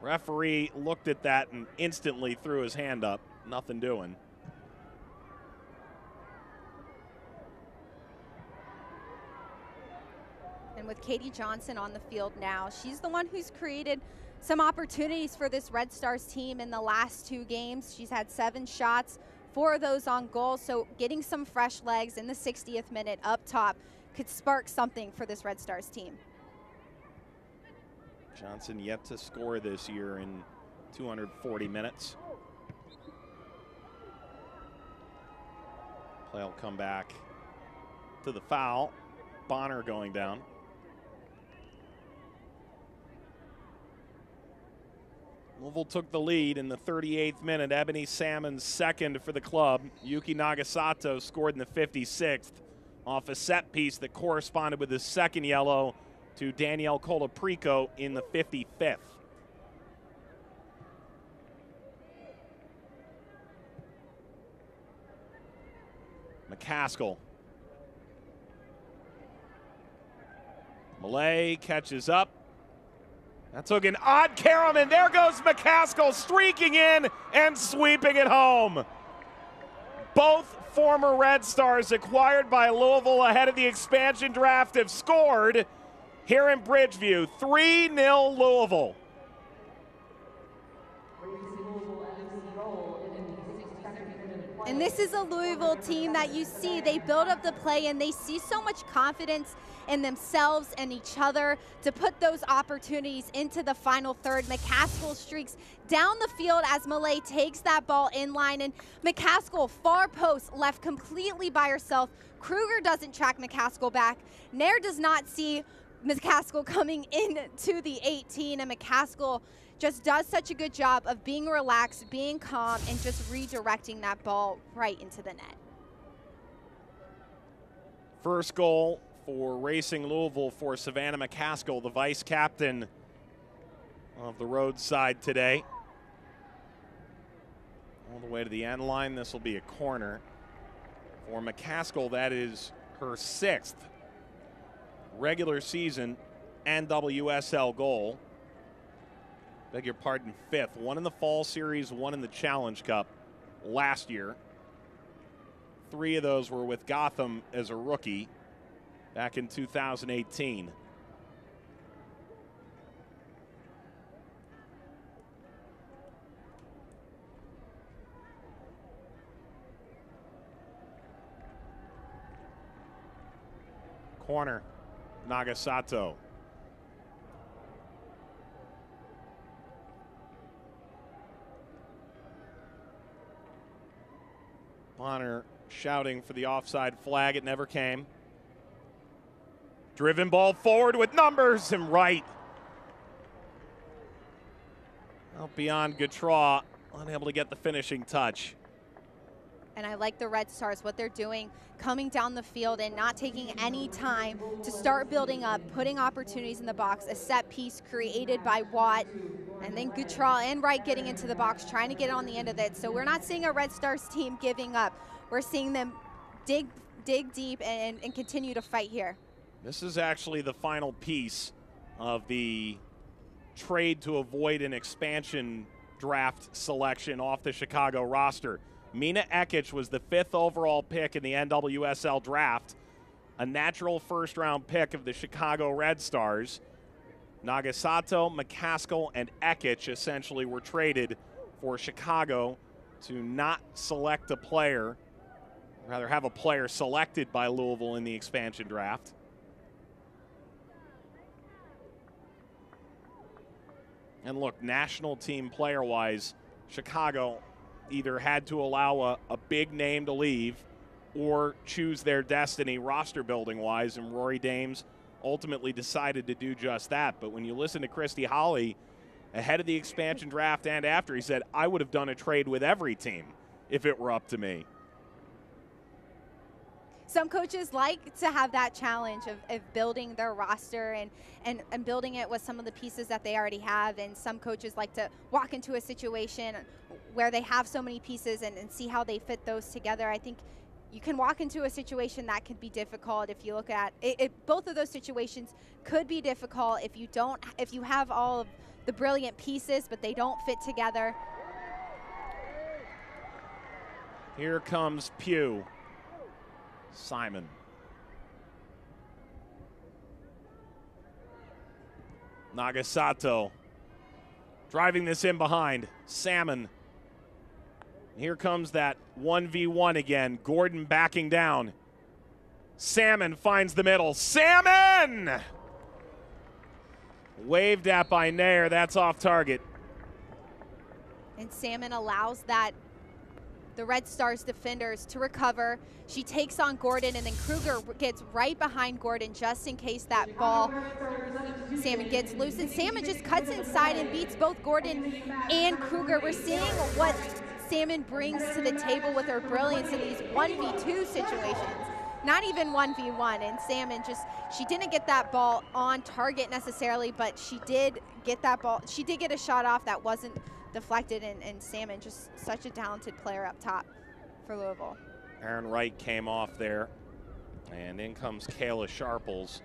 referee looked at that and instantly threw his hand up. Nothing doing. And with Katie Johnson on the field now, she's the one who's created some opportunities for this Red Stars team in the last two games. She's had seven shots, four of those on goal. So getting some fresh legs in the 60th minute up top could spark something for this Red Stars team. Johnson yet to score this year in 240 minutes. Play will come back to the foul. Bonner going down. Louisville took the lead in the 38th minute. Ebony Salmon's second for the club. Yuki Nagasato scored in the 56th off a set piece that corresponded with his second yellow to Danielle Colaprico in the 55th. McCaskill. Milliet catches up. That took an odd carom, and there goes McCaskill streaking in and sweeping it home. Both former Red Stars acquired by Louisville ahead of the expansion draft have scored here in Bridgeview. 3 0 Louisville. And this is a Louisville team that you see, they build up the play and they see so much confidence in themselves and each other to put those opportunities into the final third. McCaskill streaks down the field as Milliet takes that ball in line and McCaskill far post left completely by herself. Krueger doesn't track McCaskill back. Naeher does not see McCaskill coming into the 18 and McCaskill just does such a good job of being relaxed, being calm, and just redirecting that ball right into the net. First goal for Racing Louisville for Savannah McCaskill, the vice captain of the roadside today. All the way to the end line. This will be a corner. For McCaskill, that is her sixth regular season NWSL goal beg your pardon, fifth. One in the Fall Series, one in the Challenge Cup last year. Three of those were with Gotham as a rookie back in 2018. Corner, Nagasato. Bonner shouting for the offside flag. It never came. Driven ball forward with numbers and right. Out beyond Gautrat, unable to get the finishing touch. And I like the Red Stars, what they're doing, coming down the field and not taking any time to start building up, putting opportunities in the box. A set piece created by Watt, and then Gautrat and Wright getting into the box, trying to get on the end of it. So we're not seeing a Red Stars team giving up. We're seeing them dig, dig deep and, and continue to fight here. This is actually the final piece of the trade to avoid an expansion draft selection off the Chicago roster. Mina Ekic was the fifth overall pick in the NWSL draft, a natural first round pick of the Chicago Red Stars. Nagasato, McCaskill, and Ekic essentially were traded for Chicago to not select a player, rather, have a player selected by Louisville in the expansion draft. And look, national team player wise, Chicago either had to allow a, a big name to leave or choose their destiny roster building wise. And Rory Dames ultimately decided to do just that. But when you listen to Christy Holly ahead of the expansion draft and after, he said, I would have done a trade with every team if it were up to me some coaches like to have that challenge of, of building their roster and, and, and building it with some of the pieces that they already have. And some coaches like to walk into a situation where they have so many pieces and, and see how they fit those together. I think you can walk into a situation that could be difficult if you look at it, it, both of those situations could be difficult if you don't if you have all of the brilliant pieces but they don't fit together here comes Pugh Simon. Nagasato driving this in behind. Salmon. Here comes that 1v1 again. Gorden backing down. Salmon finds the middle. Salmon! Waved at by Naeher. That's off target. And Salmon allows that the Red Stars defenders to recover. She takes on Gorden, and then Krueger gets right behind Gorden just in case that ball Salmon gets loose. And Salmon just cuts inside and beats both Gorden and Krueger. We're seeing what Salmon brings to the table with her brilliance in these 1v2 situations. Not even 1v1. And Salmon just, she didn't get that ball on target necessarily, but she did get that ball. She did get a shot off that wasn't deflected, and, and Salmon just such a talented player up top for Louisville. Arin Wright came off there, and in comes Kayla Sharples,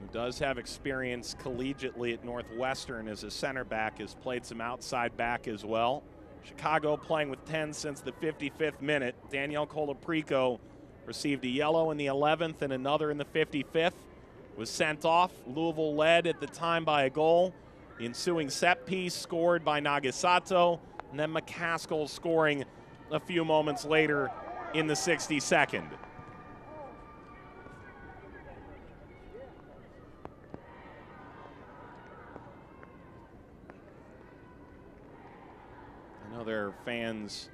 who does have experience collegiately at Northwestern as a center back, has played some outside back as well. Chicago playing with 10 since the 55th minute. Danielle Colaprico received a yellow in the 11th and another in the 55th. Was sent off. Louisville led at the time by a goal. The ensuing set piece scored by Nagasato, and then McCaskill scoring a few moments later in the 62nd. I know there are fans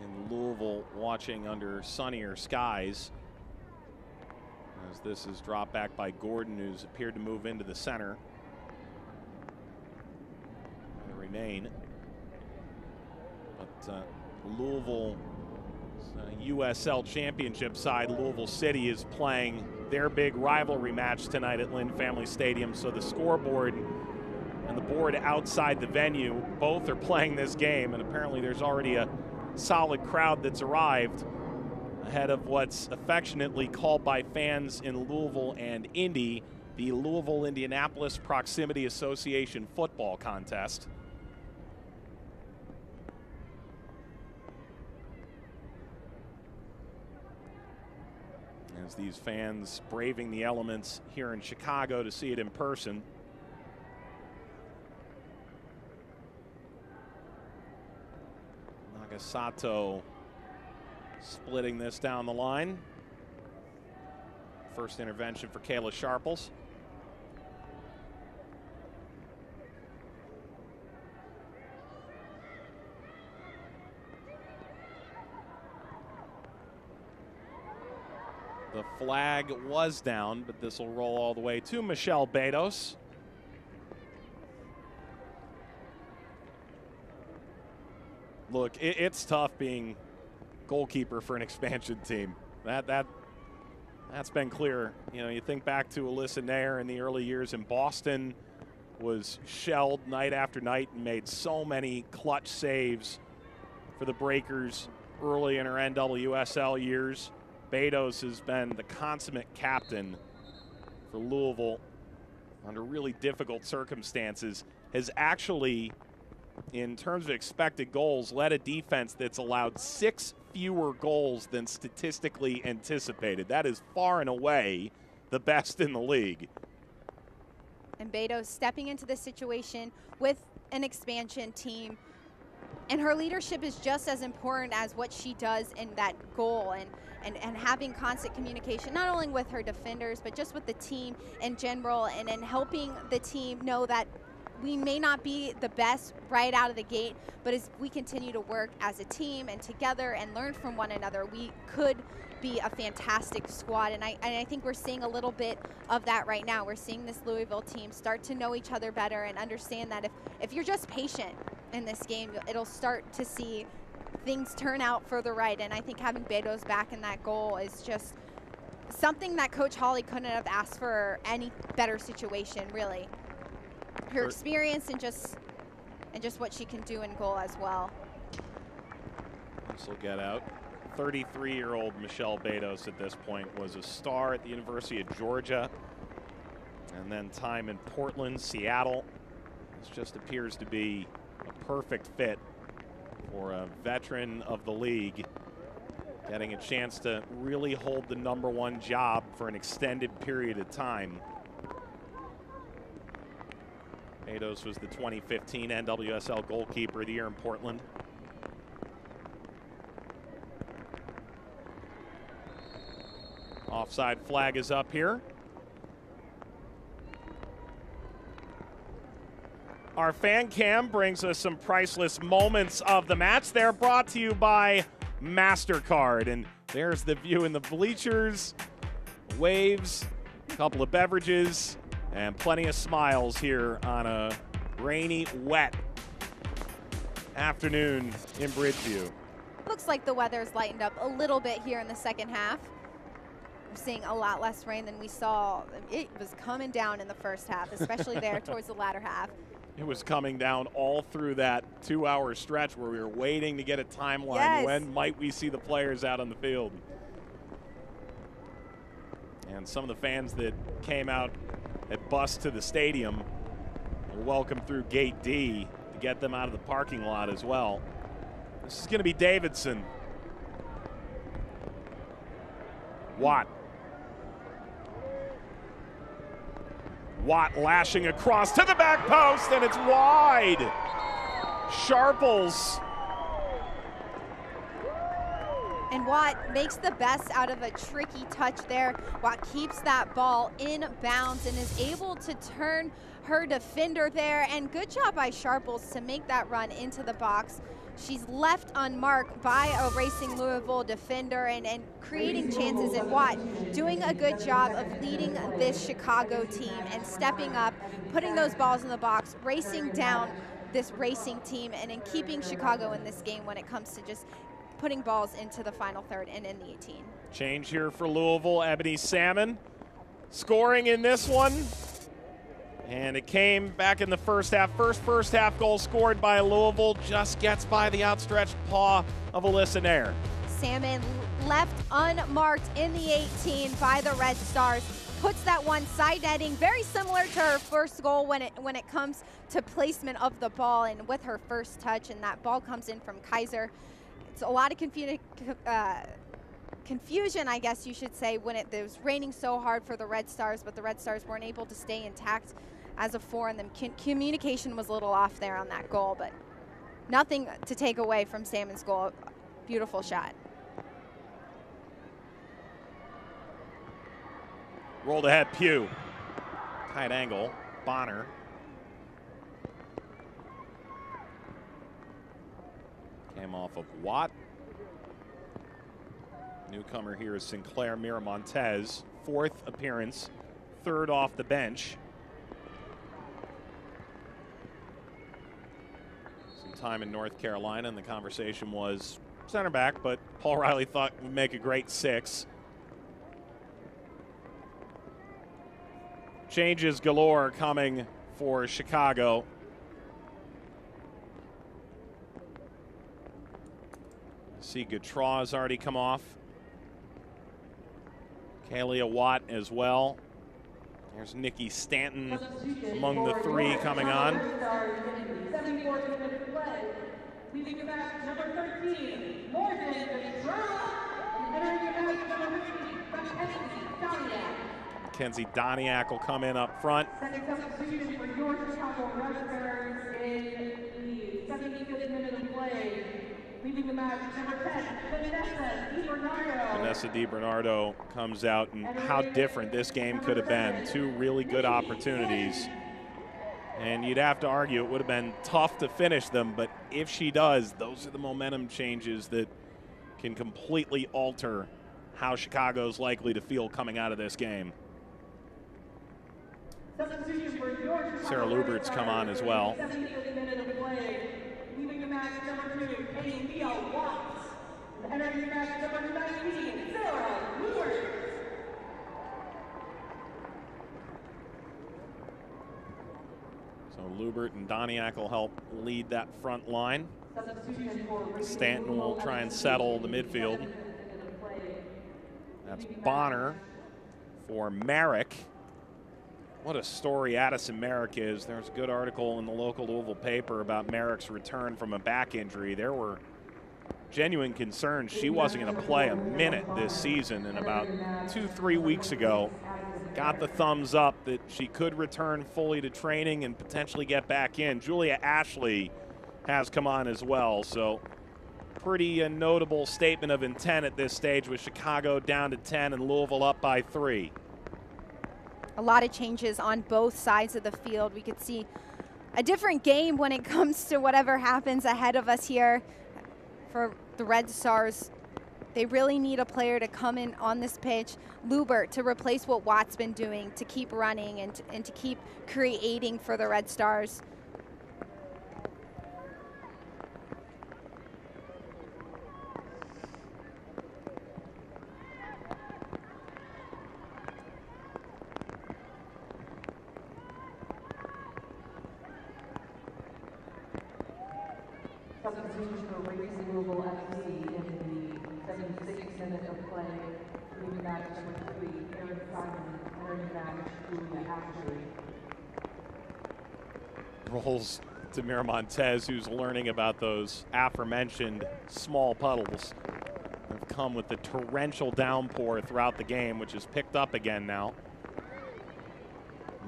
in Louisville watching under sunnier skies as this is dropped back by Gorden, who's appeared to move into the center remain. But uh, Louisville, uh, USL Championship side, Louisville City, is playing their big rivalry match tonight at Lynn Family Stadium. So the scoreboard and the board outside the venue both are playing this game, and apparently there's already a solid crowd that's arrived ahead of what's affectionately called by fans in Louisville and Indy the Louisville Indianapolis Proximity Association football contest. As these fans braving the elements here in Chicago to see it in person. Nagasato splitting this down the line. First intervention for Kayla Sharples. Flag was down, but this will roll all the way to Michelle Betos. Look, it, it's tough being goalkeeper for an expansion team. That that that's been clear. You know, you think back to Alyssa Naeher in the early years in Boston, was shelled night after night and made so many clutch saves for the Breakers early in her NWSL years. Betos has been the consummate captain for Louisville under really difficult circumstances. Has actually, in terms of expected goals, led a defense that's allowed six fewer goals than statistically anticipated. That is far and away the best in the league. And Beto stepping into this situation with an expansion team. And her leadership is just as important as what she does in that goal and, and, and having constant communication, not only with her defenders, but just with the team in general and, and helping the team know that we may not be the best right out of the gate, but as we continue to work as a team and together and learn from one another, we could be a fantastic squad. And I, and I think we're seeing a little bit of that right now. We're seeing this Louisville team start to know each other better and understand that if, if you're just patient in this game, it'll start to see things turn out for the right. And I think having Betos back in that goal is just something that Coach Holly couldn't have asked for any better situation, really her experience and just and just what she can do in goal as well. This will get out. 33-year-old Michelle Betos at this point was a star at the University of Georgia, and then time in Portland, Seattle. This just appears to be a perfect fit for a veteran of the league getting a chance to really hold the number one job for an extended period of time. Betos was the 2015 NWSL goalkeeper of the year in Portland. Offside flag is up here. Our fan cam brings us some priceless moments of the match. They're brought to you by MasterCard. And there's the view in the bleachers, waves, a couple of beverages, and plenty of smiles here on a rainy, wet afternoon in Bridgeview. Looks like the weather's lightened up a little bit here in the second half. We're seeing a lot less rain than we saw. It was coming down in the first half, especially there towards the latter half. It was coming down all through that two-hour stretch where we were waiting to get a timeline. Yes. When might we see the players out on the field? And some of the fans that came out at bus to the stadium were welcomed through Gate D to get them out of the parking lot as well. This is going to be Davidson. Watt. Watt lashing across to the back post, and it's wide. Sharples. And Watt makes the best out of a tricky touch there. Watt keeps that ball in bounds and is able to turn her defender there. And good job by Sharples to make that run into the box. She's left unmarked by a Racing Louisville defender and, and creating chances. And Watt doing a good job of leading this Chicago team and stepping up, putting those balls in the box, racing down this racing team and in keeping Chicago in this game when it comes to just putting balls into the final third and in the 18. Change here for Louisville. Ebony Salmon scoring in this one. And it came back in the first half. First first half goal scored by Louisville just gets by the outstretched paw of Alyssa Naeher. Salmon left unmarked in the 18 by the Red Stars. Puts that one side netting, very similar to her first goal when it when it comes to placement of the ball and with her first touch. And that ball comes in from Kizer. It's a lot of confusion. Uh, confusion, I guess you should say, when it, it, was raining so hard for the Red Stars, but the Red Stars weren't able to stay intact as a four, and the communication was a little off there on that goal, but nothing to take away from Salmon's goal. Beautiful shot. Rolled ahead, Pugh. Tight angle, Bonner. Came off of Watt. Newcomer here is Sinclair Miramontes. Fourth appearance, third off the bench. Time in North Carolina, and the conversation was center back, but Paul Riley thought would make a great six. Changes galore coming for Chicago. See, Gautrat has already come off. Kealia Watt as well. There's Nikki Stanton among the three coming on. Back number 13, Morgan Entering number 15, Mackenzie Doniak will come in up front. Second substitution for your Chicago in the 75th minute of play. Leaving the match, number 10, Vanessa DiBernardo. Vanessa DiBernardo comes out, and how different this game could have been. Two really good opportunities. And you'd have to argue it would have been tough to finish them, but if she does, those are the momentum changes that can completely alter how Chicago's likely to feel coming out of this game. Sarah Lubert's come on as well. Leaving the match two, Watts. Entering match number 19, Sarah Lubert. So Lubert and Doniak will help lead that front line. Stanton will try and settle the midfield. That's Bonner for Merrick. What a story Addisyn Merrick is. There's a good article in the local Louisville paper about Merrick's return from a back injury. There were genuine concerns she wasn't going to play a minute this season, and about two, three weeks ago, got the thumbs up that she could return fully to training and potentially get back in. Julia Ashley has come on as well, so pretty a notable statement of intent at this stage with Chicago down to 10 and Louisville up by three a lot of changes on both sides of the field. We could see a different game when it comes to whatever happens ahead of us here for the Red Stars. They really need a player to come in on this pitch, Lubert, to replace what Watt's been doing, to keep running and, and to keep creating for the Red Stars. Rolls to Miramontes, who's learning about those aforementioned small puddles. Have come with the torrential downpour throughout the game, which is picked up again now.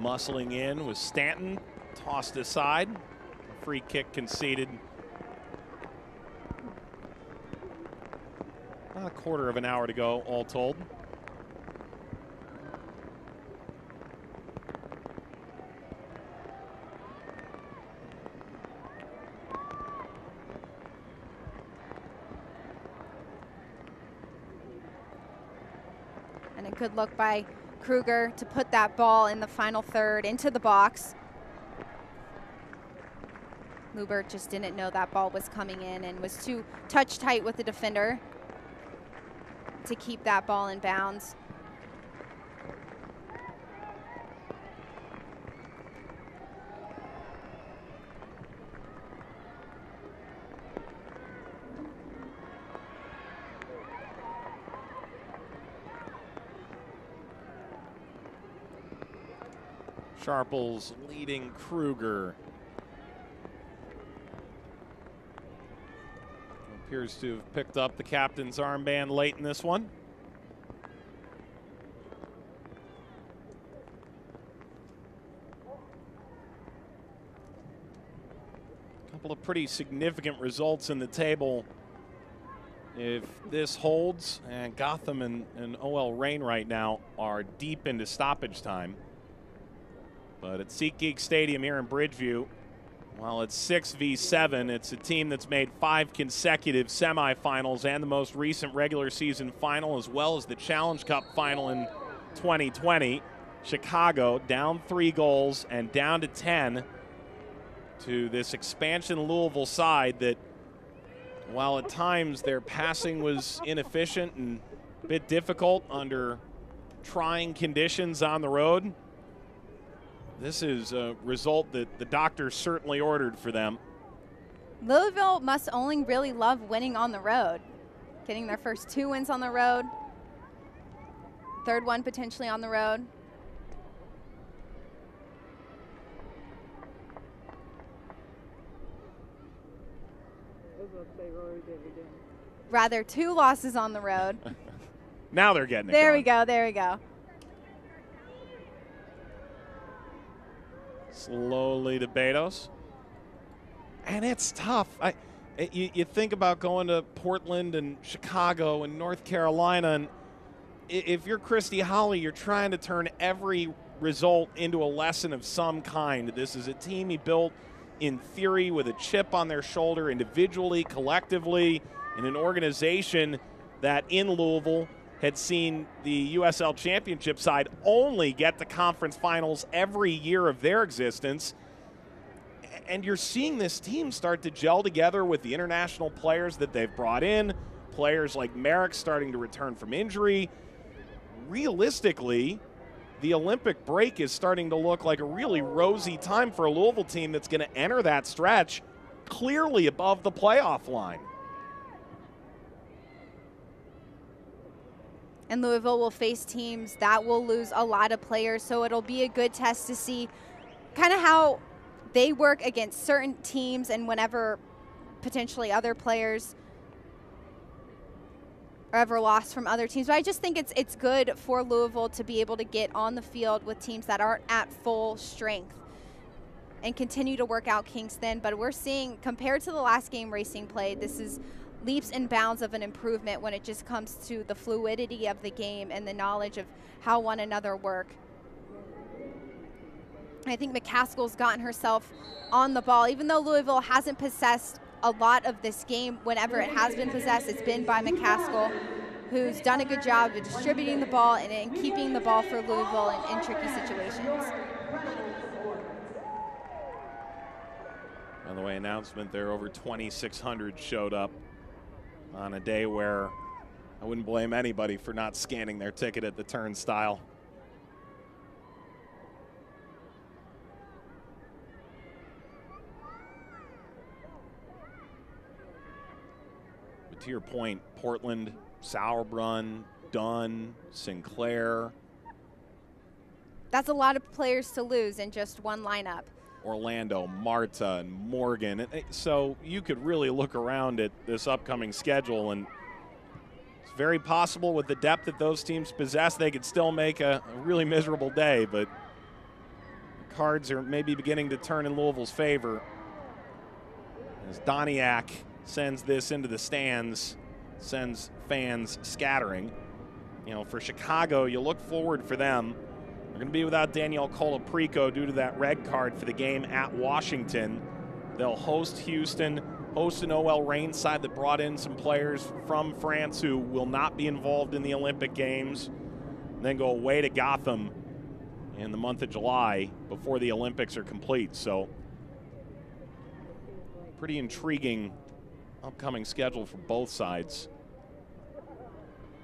Muscling in with Stanton, tossed aside. Free kick conceded. About a quarter of an hour to go, all told. And a good look by Krueger to put that ball in the final third into the box. Lubert just didn't know that ball was coming in and was too touch tight with the defender to keep that ball in bounds. Sharples leading Krueger. Appears to have picked up the captain's armband late in this one. A couple of pretty significant results in the table if this holds, and Gotham and, and OL Reign right now are deep into stoppage time. But at SeatGeek Stadium here in Bridgeview, while it's 6 v 7, it's a team that's made five consecutive semifinals and the most recent regular season final, as well as the Challenge Cup final in 2020. Chicago down three goals and down to 10 to this expansion Louisville side that, while at times their passing was inefficient and a bit difficult under trying conditions on the road, this is a result that the doctor certainly ordered for them. Louisville must only really love winning on the road, getting their first two wins on the road, third one potentially on the road. Rather, two losses on the road. now they're getting it. There going. we go. There we go. Slowly to Betos. And it's tough. I, it, you, you think about going to Portland and Chicago and North Carolina, and if you're Christy Holly, you're trying to turn every result into a lesson of some kind. This is a team he built in theory with a chip on their shoulder, individually, collectively, in an organization that in Louisville had seen the USL championship side only get the conference finals every year of their existence. And you're seeing this team start to gel together with the international players that they've brought in, players like Merrick starting to return from injury. Realistically, the Olympic break is starting to look like a really rosy time for a Louisville team that's going to enter that stretch clearly above the playoff line. And Louisville will face teams that will lose a lot of players. So it'll be a good test to see kind of how they work against certain teams and whenever potentially other players are ever lost from other teams. But I just think it's it's good for Louisville to be able to get on the field with teams that aren't at full strength and continue to work out Kingston. But we're seeing compared to the last game Racing played, this is leaps and bounds of an improvement when it just comes to the fluidity of the game and the knowledge of how one another work. I think McCaskill's gotten herself on the ball, even though Louisville hasn't possessed a lot of this game. Whenever it has been possessed, it's been by McCaskill, who's done a good job of distributing the ball and, and keeping the ball for Louisville in, in tricky situations. By the way, announcement there over 2,600 showed up on a day where I wouldn't blame anybody for not scanning their ticket at the turnstile. But to your point, Portland, Sauerbrunn, Dunn, Sinclair. That's a lot of players to lose in just one lineup. Orlando, Marta, and Morgan. Eh, so you could really look around at this upcoming schedule, and it's very possible with the depth that those teams possess, they could still make a, a really miserable day. But the cards are maybe beginning to turn in Louisville's favor as Doniak sends this into the stands, sends fans scattering. You know, for Chicago, you look forward for them they're going to be without Danielle Colaprico due to that red card for the game at Washington. They'll host Houston, host an OL Reign side that brought in some players from France who will not be involved in the Olympic Games, then go away to Gotham in the month of July before the Olympics are complete. So, pretty intriguing upcoming schedule for both sides.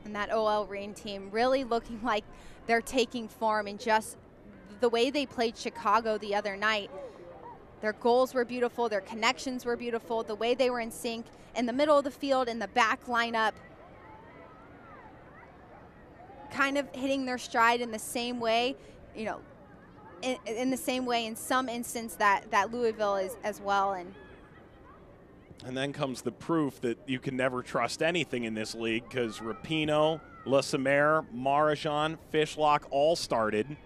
And that OL Reign team really looking like they're taking form and just the way they played Chicago the other night. Their goals were beautiful, their connections were beautiful, the way they were in sync in the middle of the field, in the back lineup, kind of hitting their stride in the same way, you know, in, in the same way in some instance that, that Louisville is as well. And and then comes the proof that you can never trust anything in this league because Rapinoe, Lasimere, Marozsán, Fishlock all started.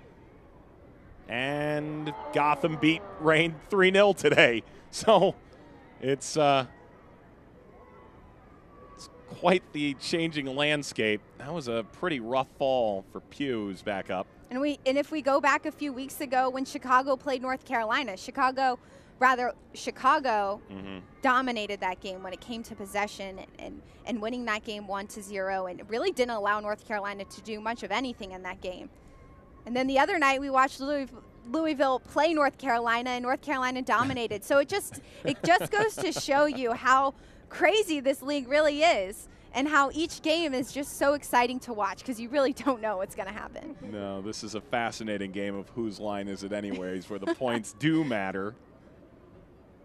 And Gotham beat Reign 3 0 today. So it's, uh, it's quite the changing landscape. That was a pretty rough fall for Pugh's back up. And we and if we go back a few weeks ago when Chicago played North Carolina, Chicago rather Chicago mm-hmm. dominated that game when it came to possession and, and, and winning that game one to zero and it really didn't allow North Carolina to do much of anything in that game. And then the other night we watched Louisville, Louisville play North Carolina, and North Carolina dominated. so it just it just goes to show you how crazy this league really is and how each game is just so exciting to watch because you really don't know what's going to happen. No, this is a fascinating game of whose line is it anyways, where the points do matter.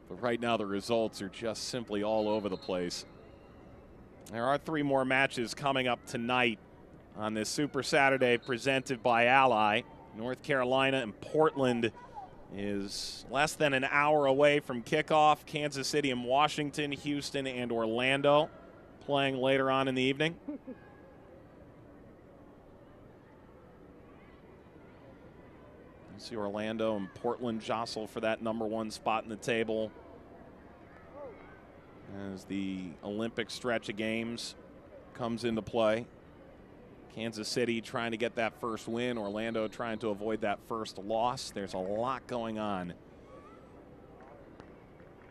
But right now the results are just simply all over the place. There are three more matches coming up tonight on this Super Saturday presented by Ally. North Carolina and Portland is less than an hour away from kickoff. Kansas City and Washington, Houston and Orlando playing later on in the evening. See Orlando and Portland jostle for that number one spot in the table as the Olympic stretch of games comes into play. Kansas City trying to get that first win, Orlando trying to avoid that first loss. There's a lot going on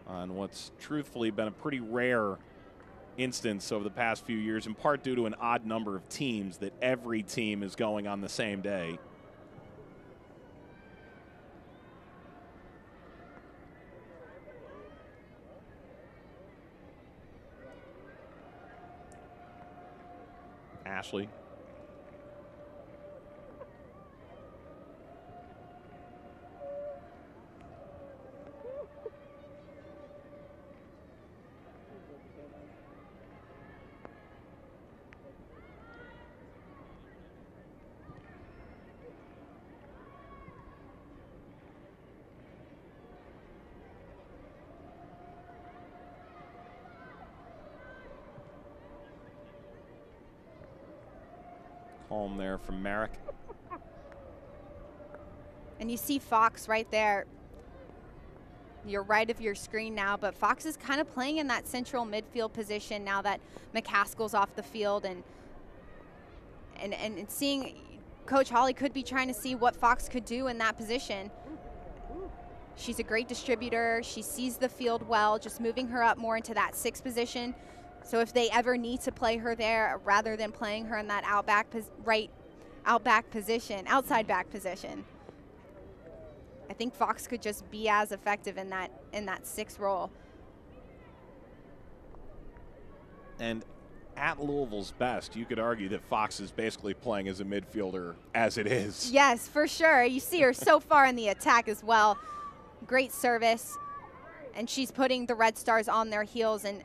on what's truthfully been a pretty rare instance over the past few years, in part due to an odd number of teams that every team is going on the same day. Ashley there from Merrick. And you see Fox right there. You're right of your screen now, but Fox is kind of playing in that central midfield position now that McCaskill's off the field and and, and seeing Coach Holly could be trying to see what Fox could do in that position. She's a great distributor. She sees the field well, just moving her up more into that sixth position so if they ever need to play her there, rather than playing her in that outback right outback position, outside back position, I think Fox could just be as effective in that in that six role. And at Louisville's best, you could argue that Fox is basically playing as a midfielder as it is. Yes, for sure. You see her so far in the attack as well. Great service. And she's putting the Red Stars on their heels and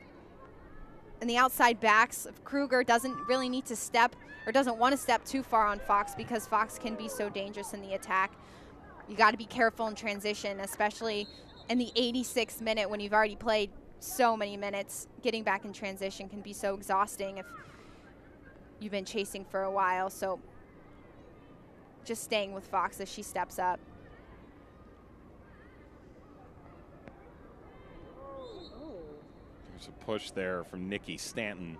and the outside backs, Krueger doesn't really need to step or doesn't want to step too far on Fox because Fox can be so dangerous in the attack. You got to be careful in transition, especially in the 86th minute when you've already played so many minutes. Getting back in transition can be so exhausting if you've been chasing for a while. So just staying with Fox as she steps up. There's a push there from Nikki Stanton,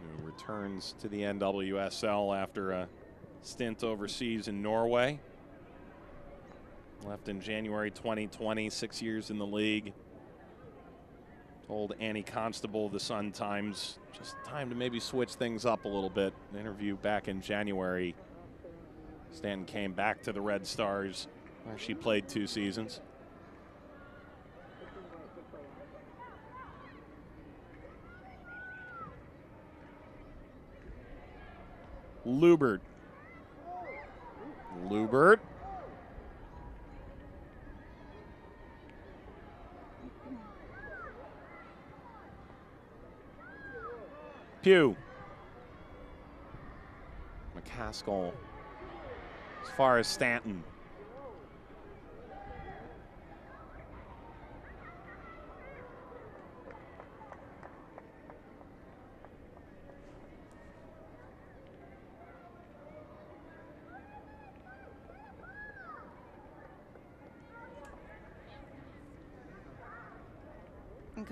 who returns to the NWSL after a stint overseas in Norway. Left in January 2020, six years in the league. Told Annie Costabile the Sun Times just time to maybe switch things up a little bit. An interview back in January. Stanton came back to the Red Stars, where she played two seasons. Lubert. Lubert. Pugh. McCaskill. As far as Stanton.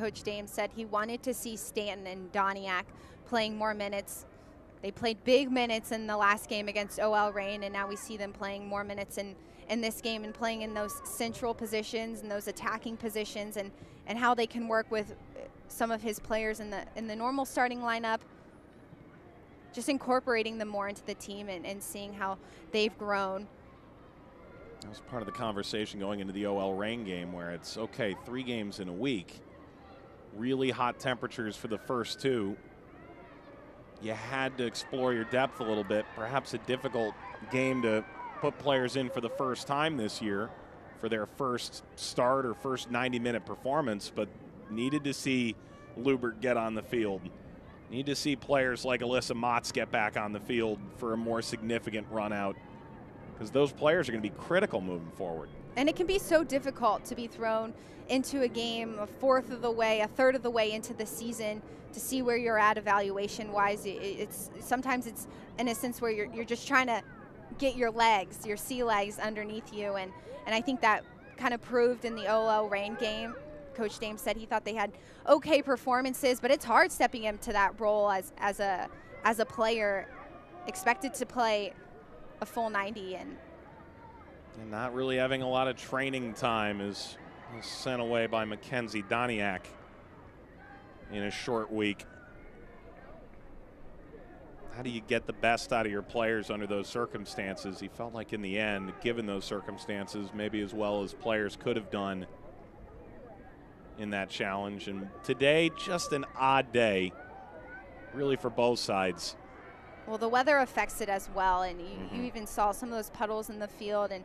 Coach Dame said he wanted to see Stanton and Doniak playing more minutes. They played big minutes in the last game against OL Reign, and now we see them playing more minutes in, in this game and playing in those central positions and those attacking positions and, and how they can work with some of his players in the in the normal starting lineup just incorporating them more into the team and, and seeing how they've grown. That was part of the conversation going into the OL Reign game where it's okay, three games in a week, really hot temperatures for the first two. You had to explore your depth a little bit. Perhaps a difficult game to put players in for the first time this year for their first start or first 90 minute performance, but needed to see Lubert get on the field. Need to see players like Alyssa Mautz get back on the field for a more significant run out because those players are going to be critical moving forward. And it can be so difficult to be thrown into a game a fourth of the way, a third of the way into the season to see where you're at evaluation wise. It's sometimes it's in a sense where you're, you're just trying to get your legs, your sea legs underneath you. And, and I think that kind of proved in the OL Reign game. Coach Dames said he thought they had okay performances, but it's hard stepping into that role as, as a as a player expected to play a full 90 and and not really having a lot of training time is, sent away by Makenzy Doniak in a short week. How do you get the best out of your players under those circumstances? He felt like in the end, given those circumstances, maybe as well as players could have done in that challenge. And today, just an odd day, really, for both sides. Well, the weather affects it as well, and you, mm-hmm. you even saw some of those puddles in the field, and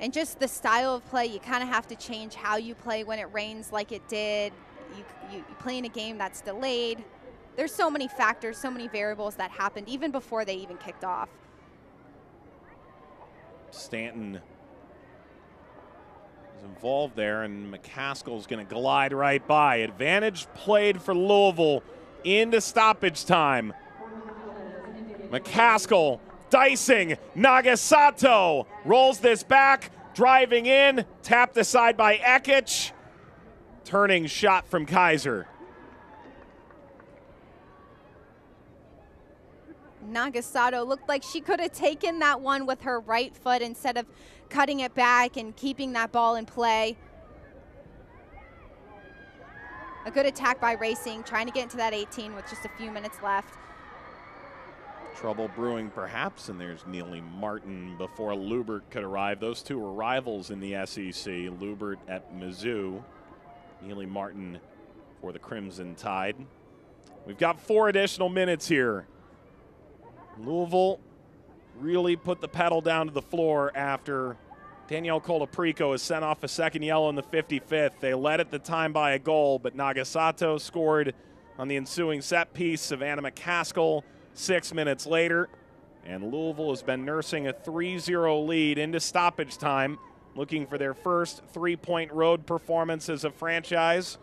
and just the style of play. You kind of have to change how you play when it rains, like it did. You, you, you play in a game that's delayed. There's so many factors, so many variables that happened even before they even kicked off. Stanton is involved there, and McCaskill's going to glide right by. Advantage played for Louisville into stoppage time. McCaskill dicing. Nagasato rolls this back, driving in, tapped aside by Ekic. Turning shot from Kizer. Nagasato looked like she could have taken that one with her right foot instead of cutting it back and keeping that ball in play. A good attack by Racing, trying to get into that 18 with just a few minutes left. Trouble brewing, perhaps, and there's Nealy Martin before Luebbert could arrive. Those two were rivals in the SEC. Luebbert at Mizzou, Nealy Martin for the Crimson Tide. We've got four additional minutes here. Louisville really put the pedal down to the floor after Danielle Colaprico is sent off a second yellow in the 55th. They led at the time by a goal, but Nagasato scored on the ensuing set piece. Savannah McCaskill six minutes later. And Louisville has been nursing a 3 0 lead into stoppage time, looking for their first three point road performance as a franchise.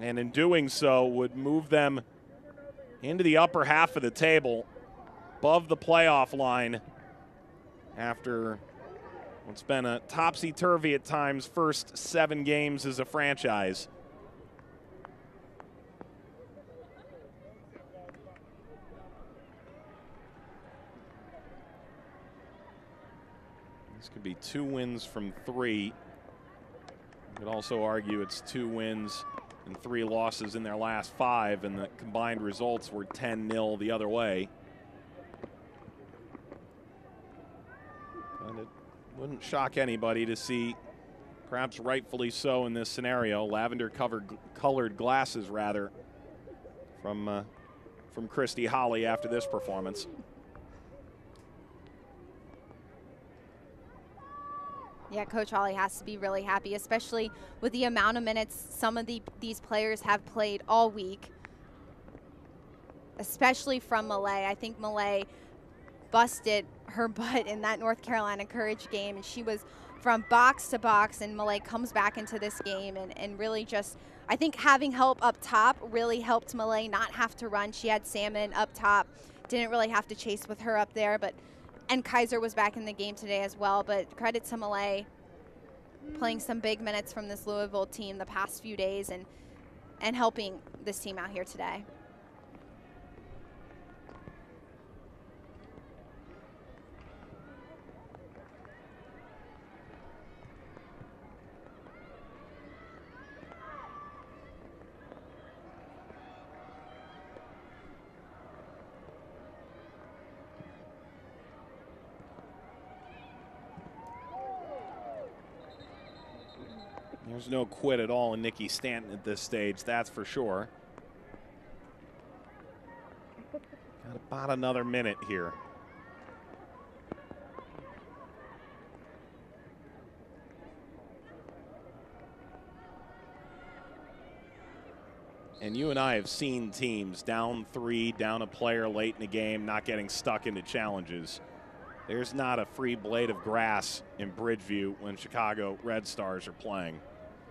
And in doing so, would move them into the upper half of the table, above the playoff line, after what's been a topsy turvy at times first seven games as a franchise. Could be two wins from three. You could also argue it's two wins and three losses in their last five, and the combined results were 10 0 the other way. And it wouldn't shock anybody to see, perhaps rightfully so in this scenario, lavender covered colored glasses rather from uh, from Christy Holly after this performance. Yeah, Coach Holly has to be really happy, especially with the amount of minutes some of the, these players have played all week, especially from Malay. I think Malay busted her butt in that North Carolina Courage game, and she was from box to box, and Malay comes back into this game and, and really just – I think having help up top really helped Malay not have to run. She had Salmon up top, didn't really have to chase with her up there, but – and Kizer was back in the game today as well. But credit to Malay playing some big minutes from this Louisville team the past few days and and helping this team out here today. There's no quit at all in Nikki Stanton at this stage, that's for sure. Got about another minute here. And you and I have seen teams down three, down a player late in the game, not getting stuck into challenges. There's not a free blade of grass in Bridgeview when Chicago Red Stars are playing.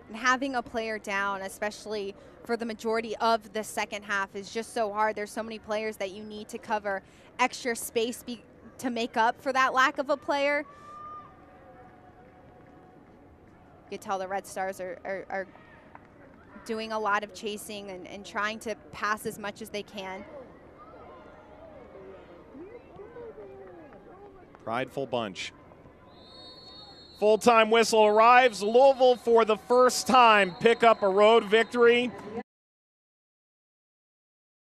And having a player down, especially for the majority of the second half, is just so hard. There's so many players that you need to cover extra space to make up for that lack of a player. You could tell the Red Stars are, are, are doing a lot of chasing and, and trying to pass as much as they can. Prideful bunch. Full time whistle arrives. Louisville, for the first time, pick up a road victory.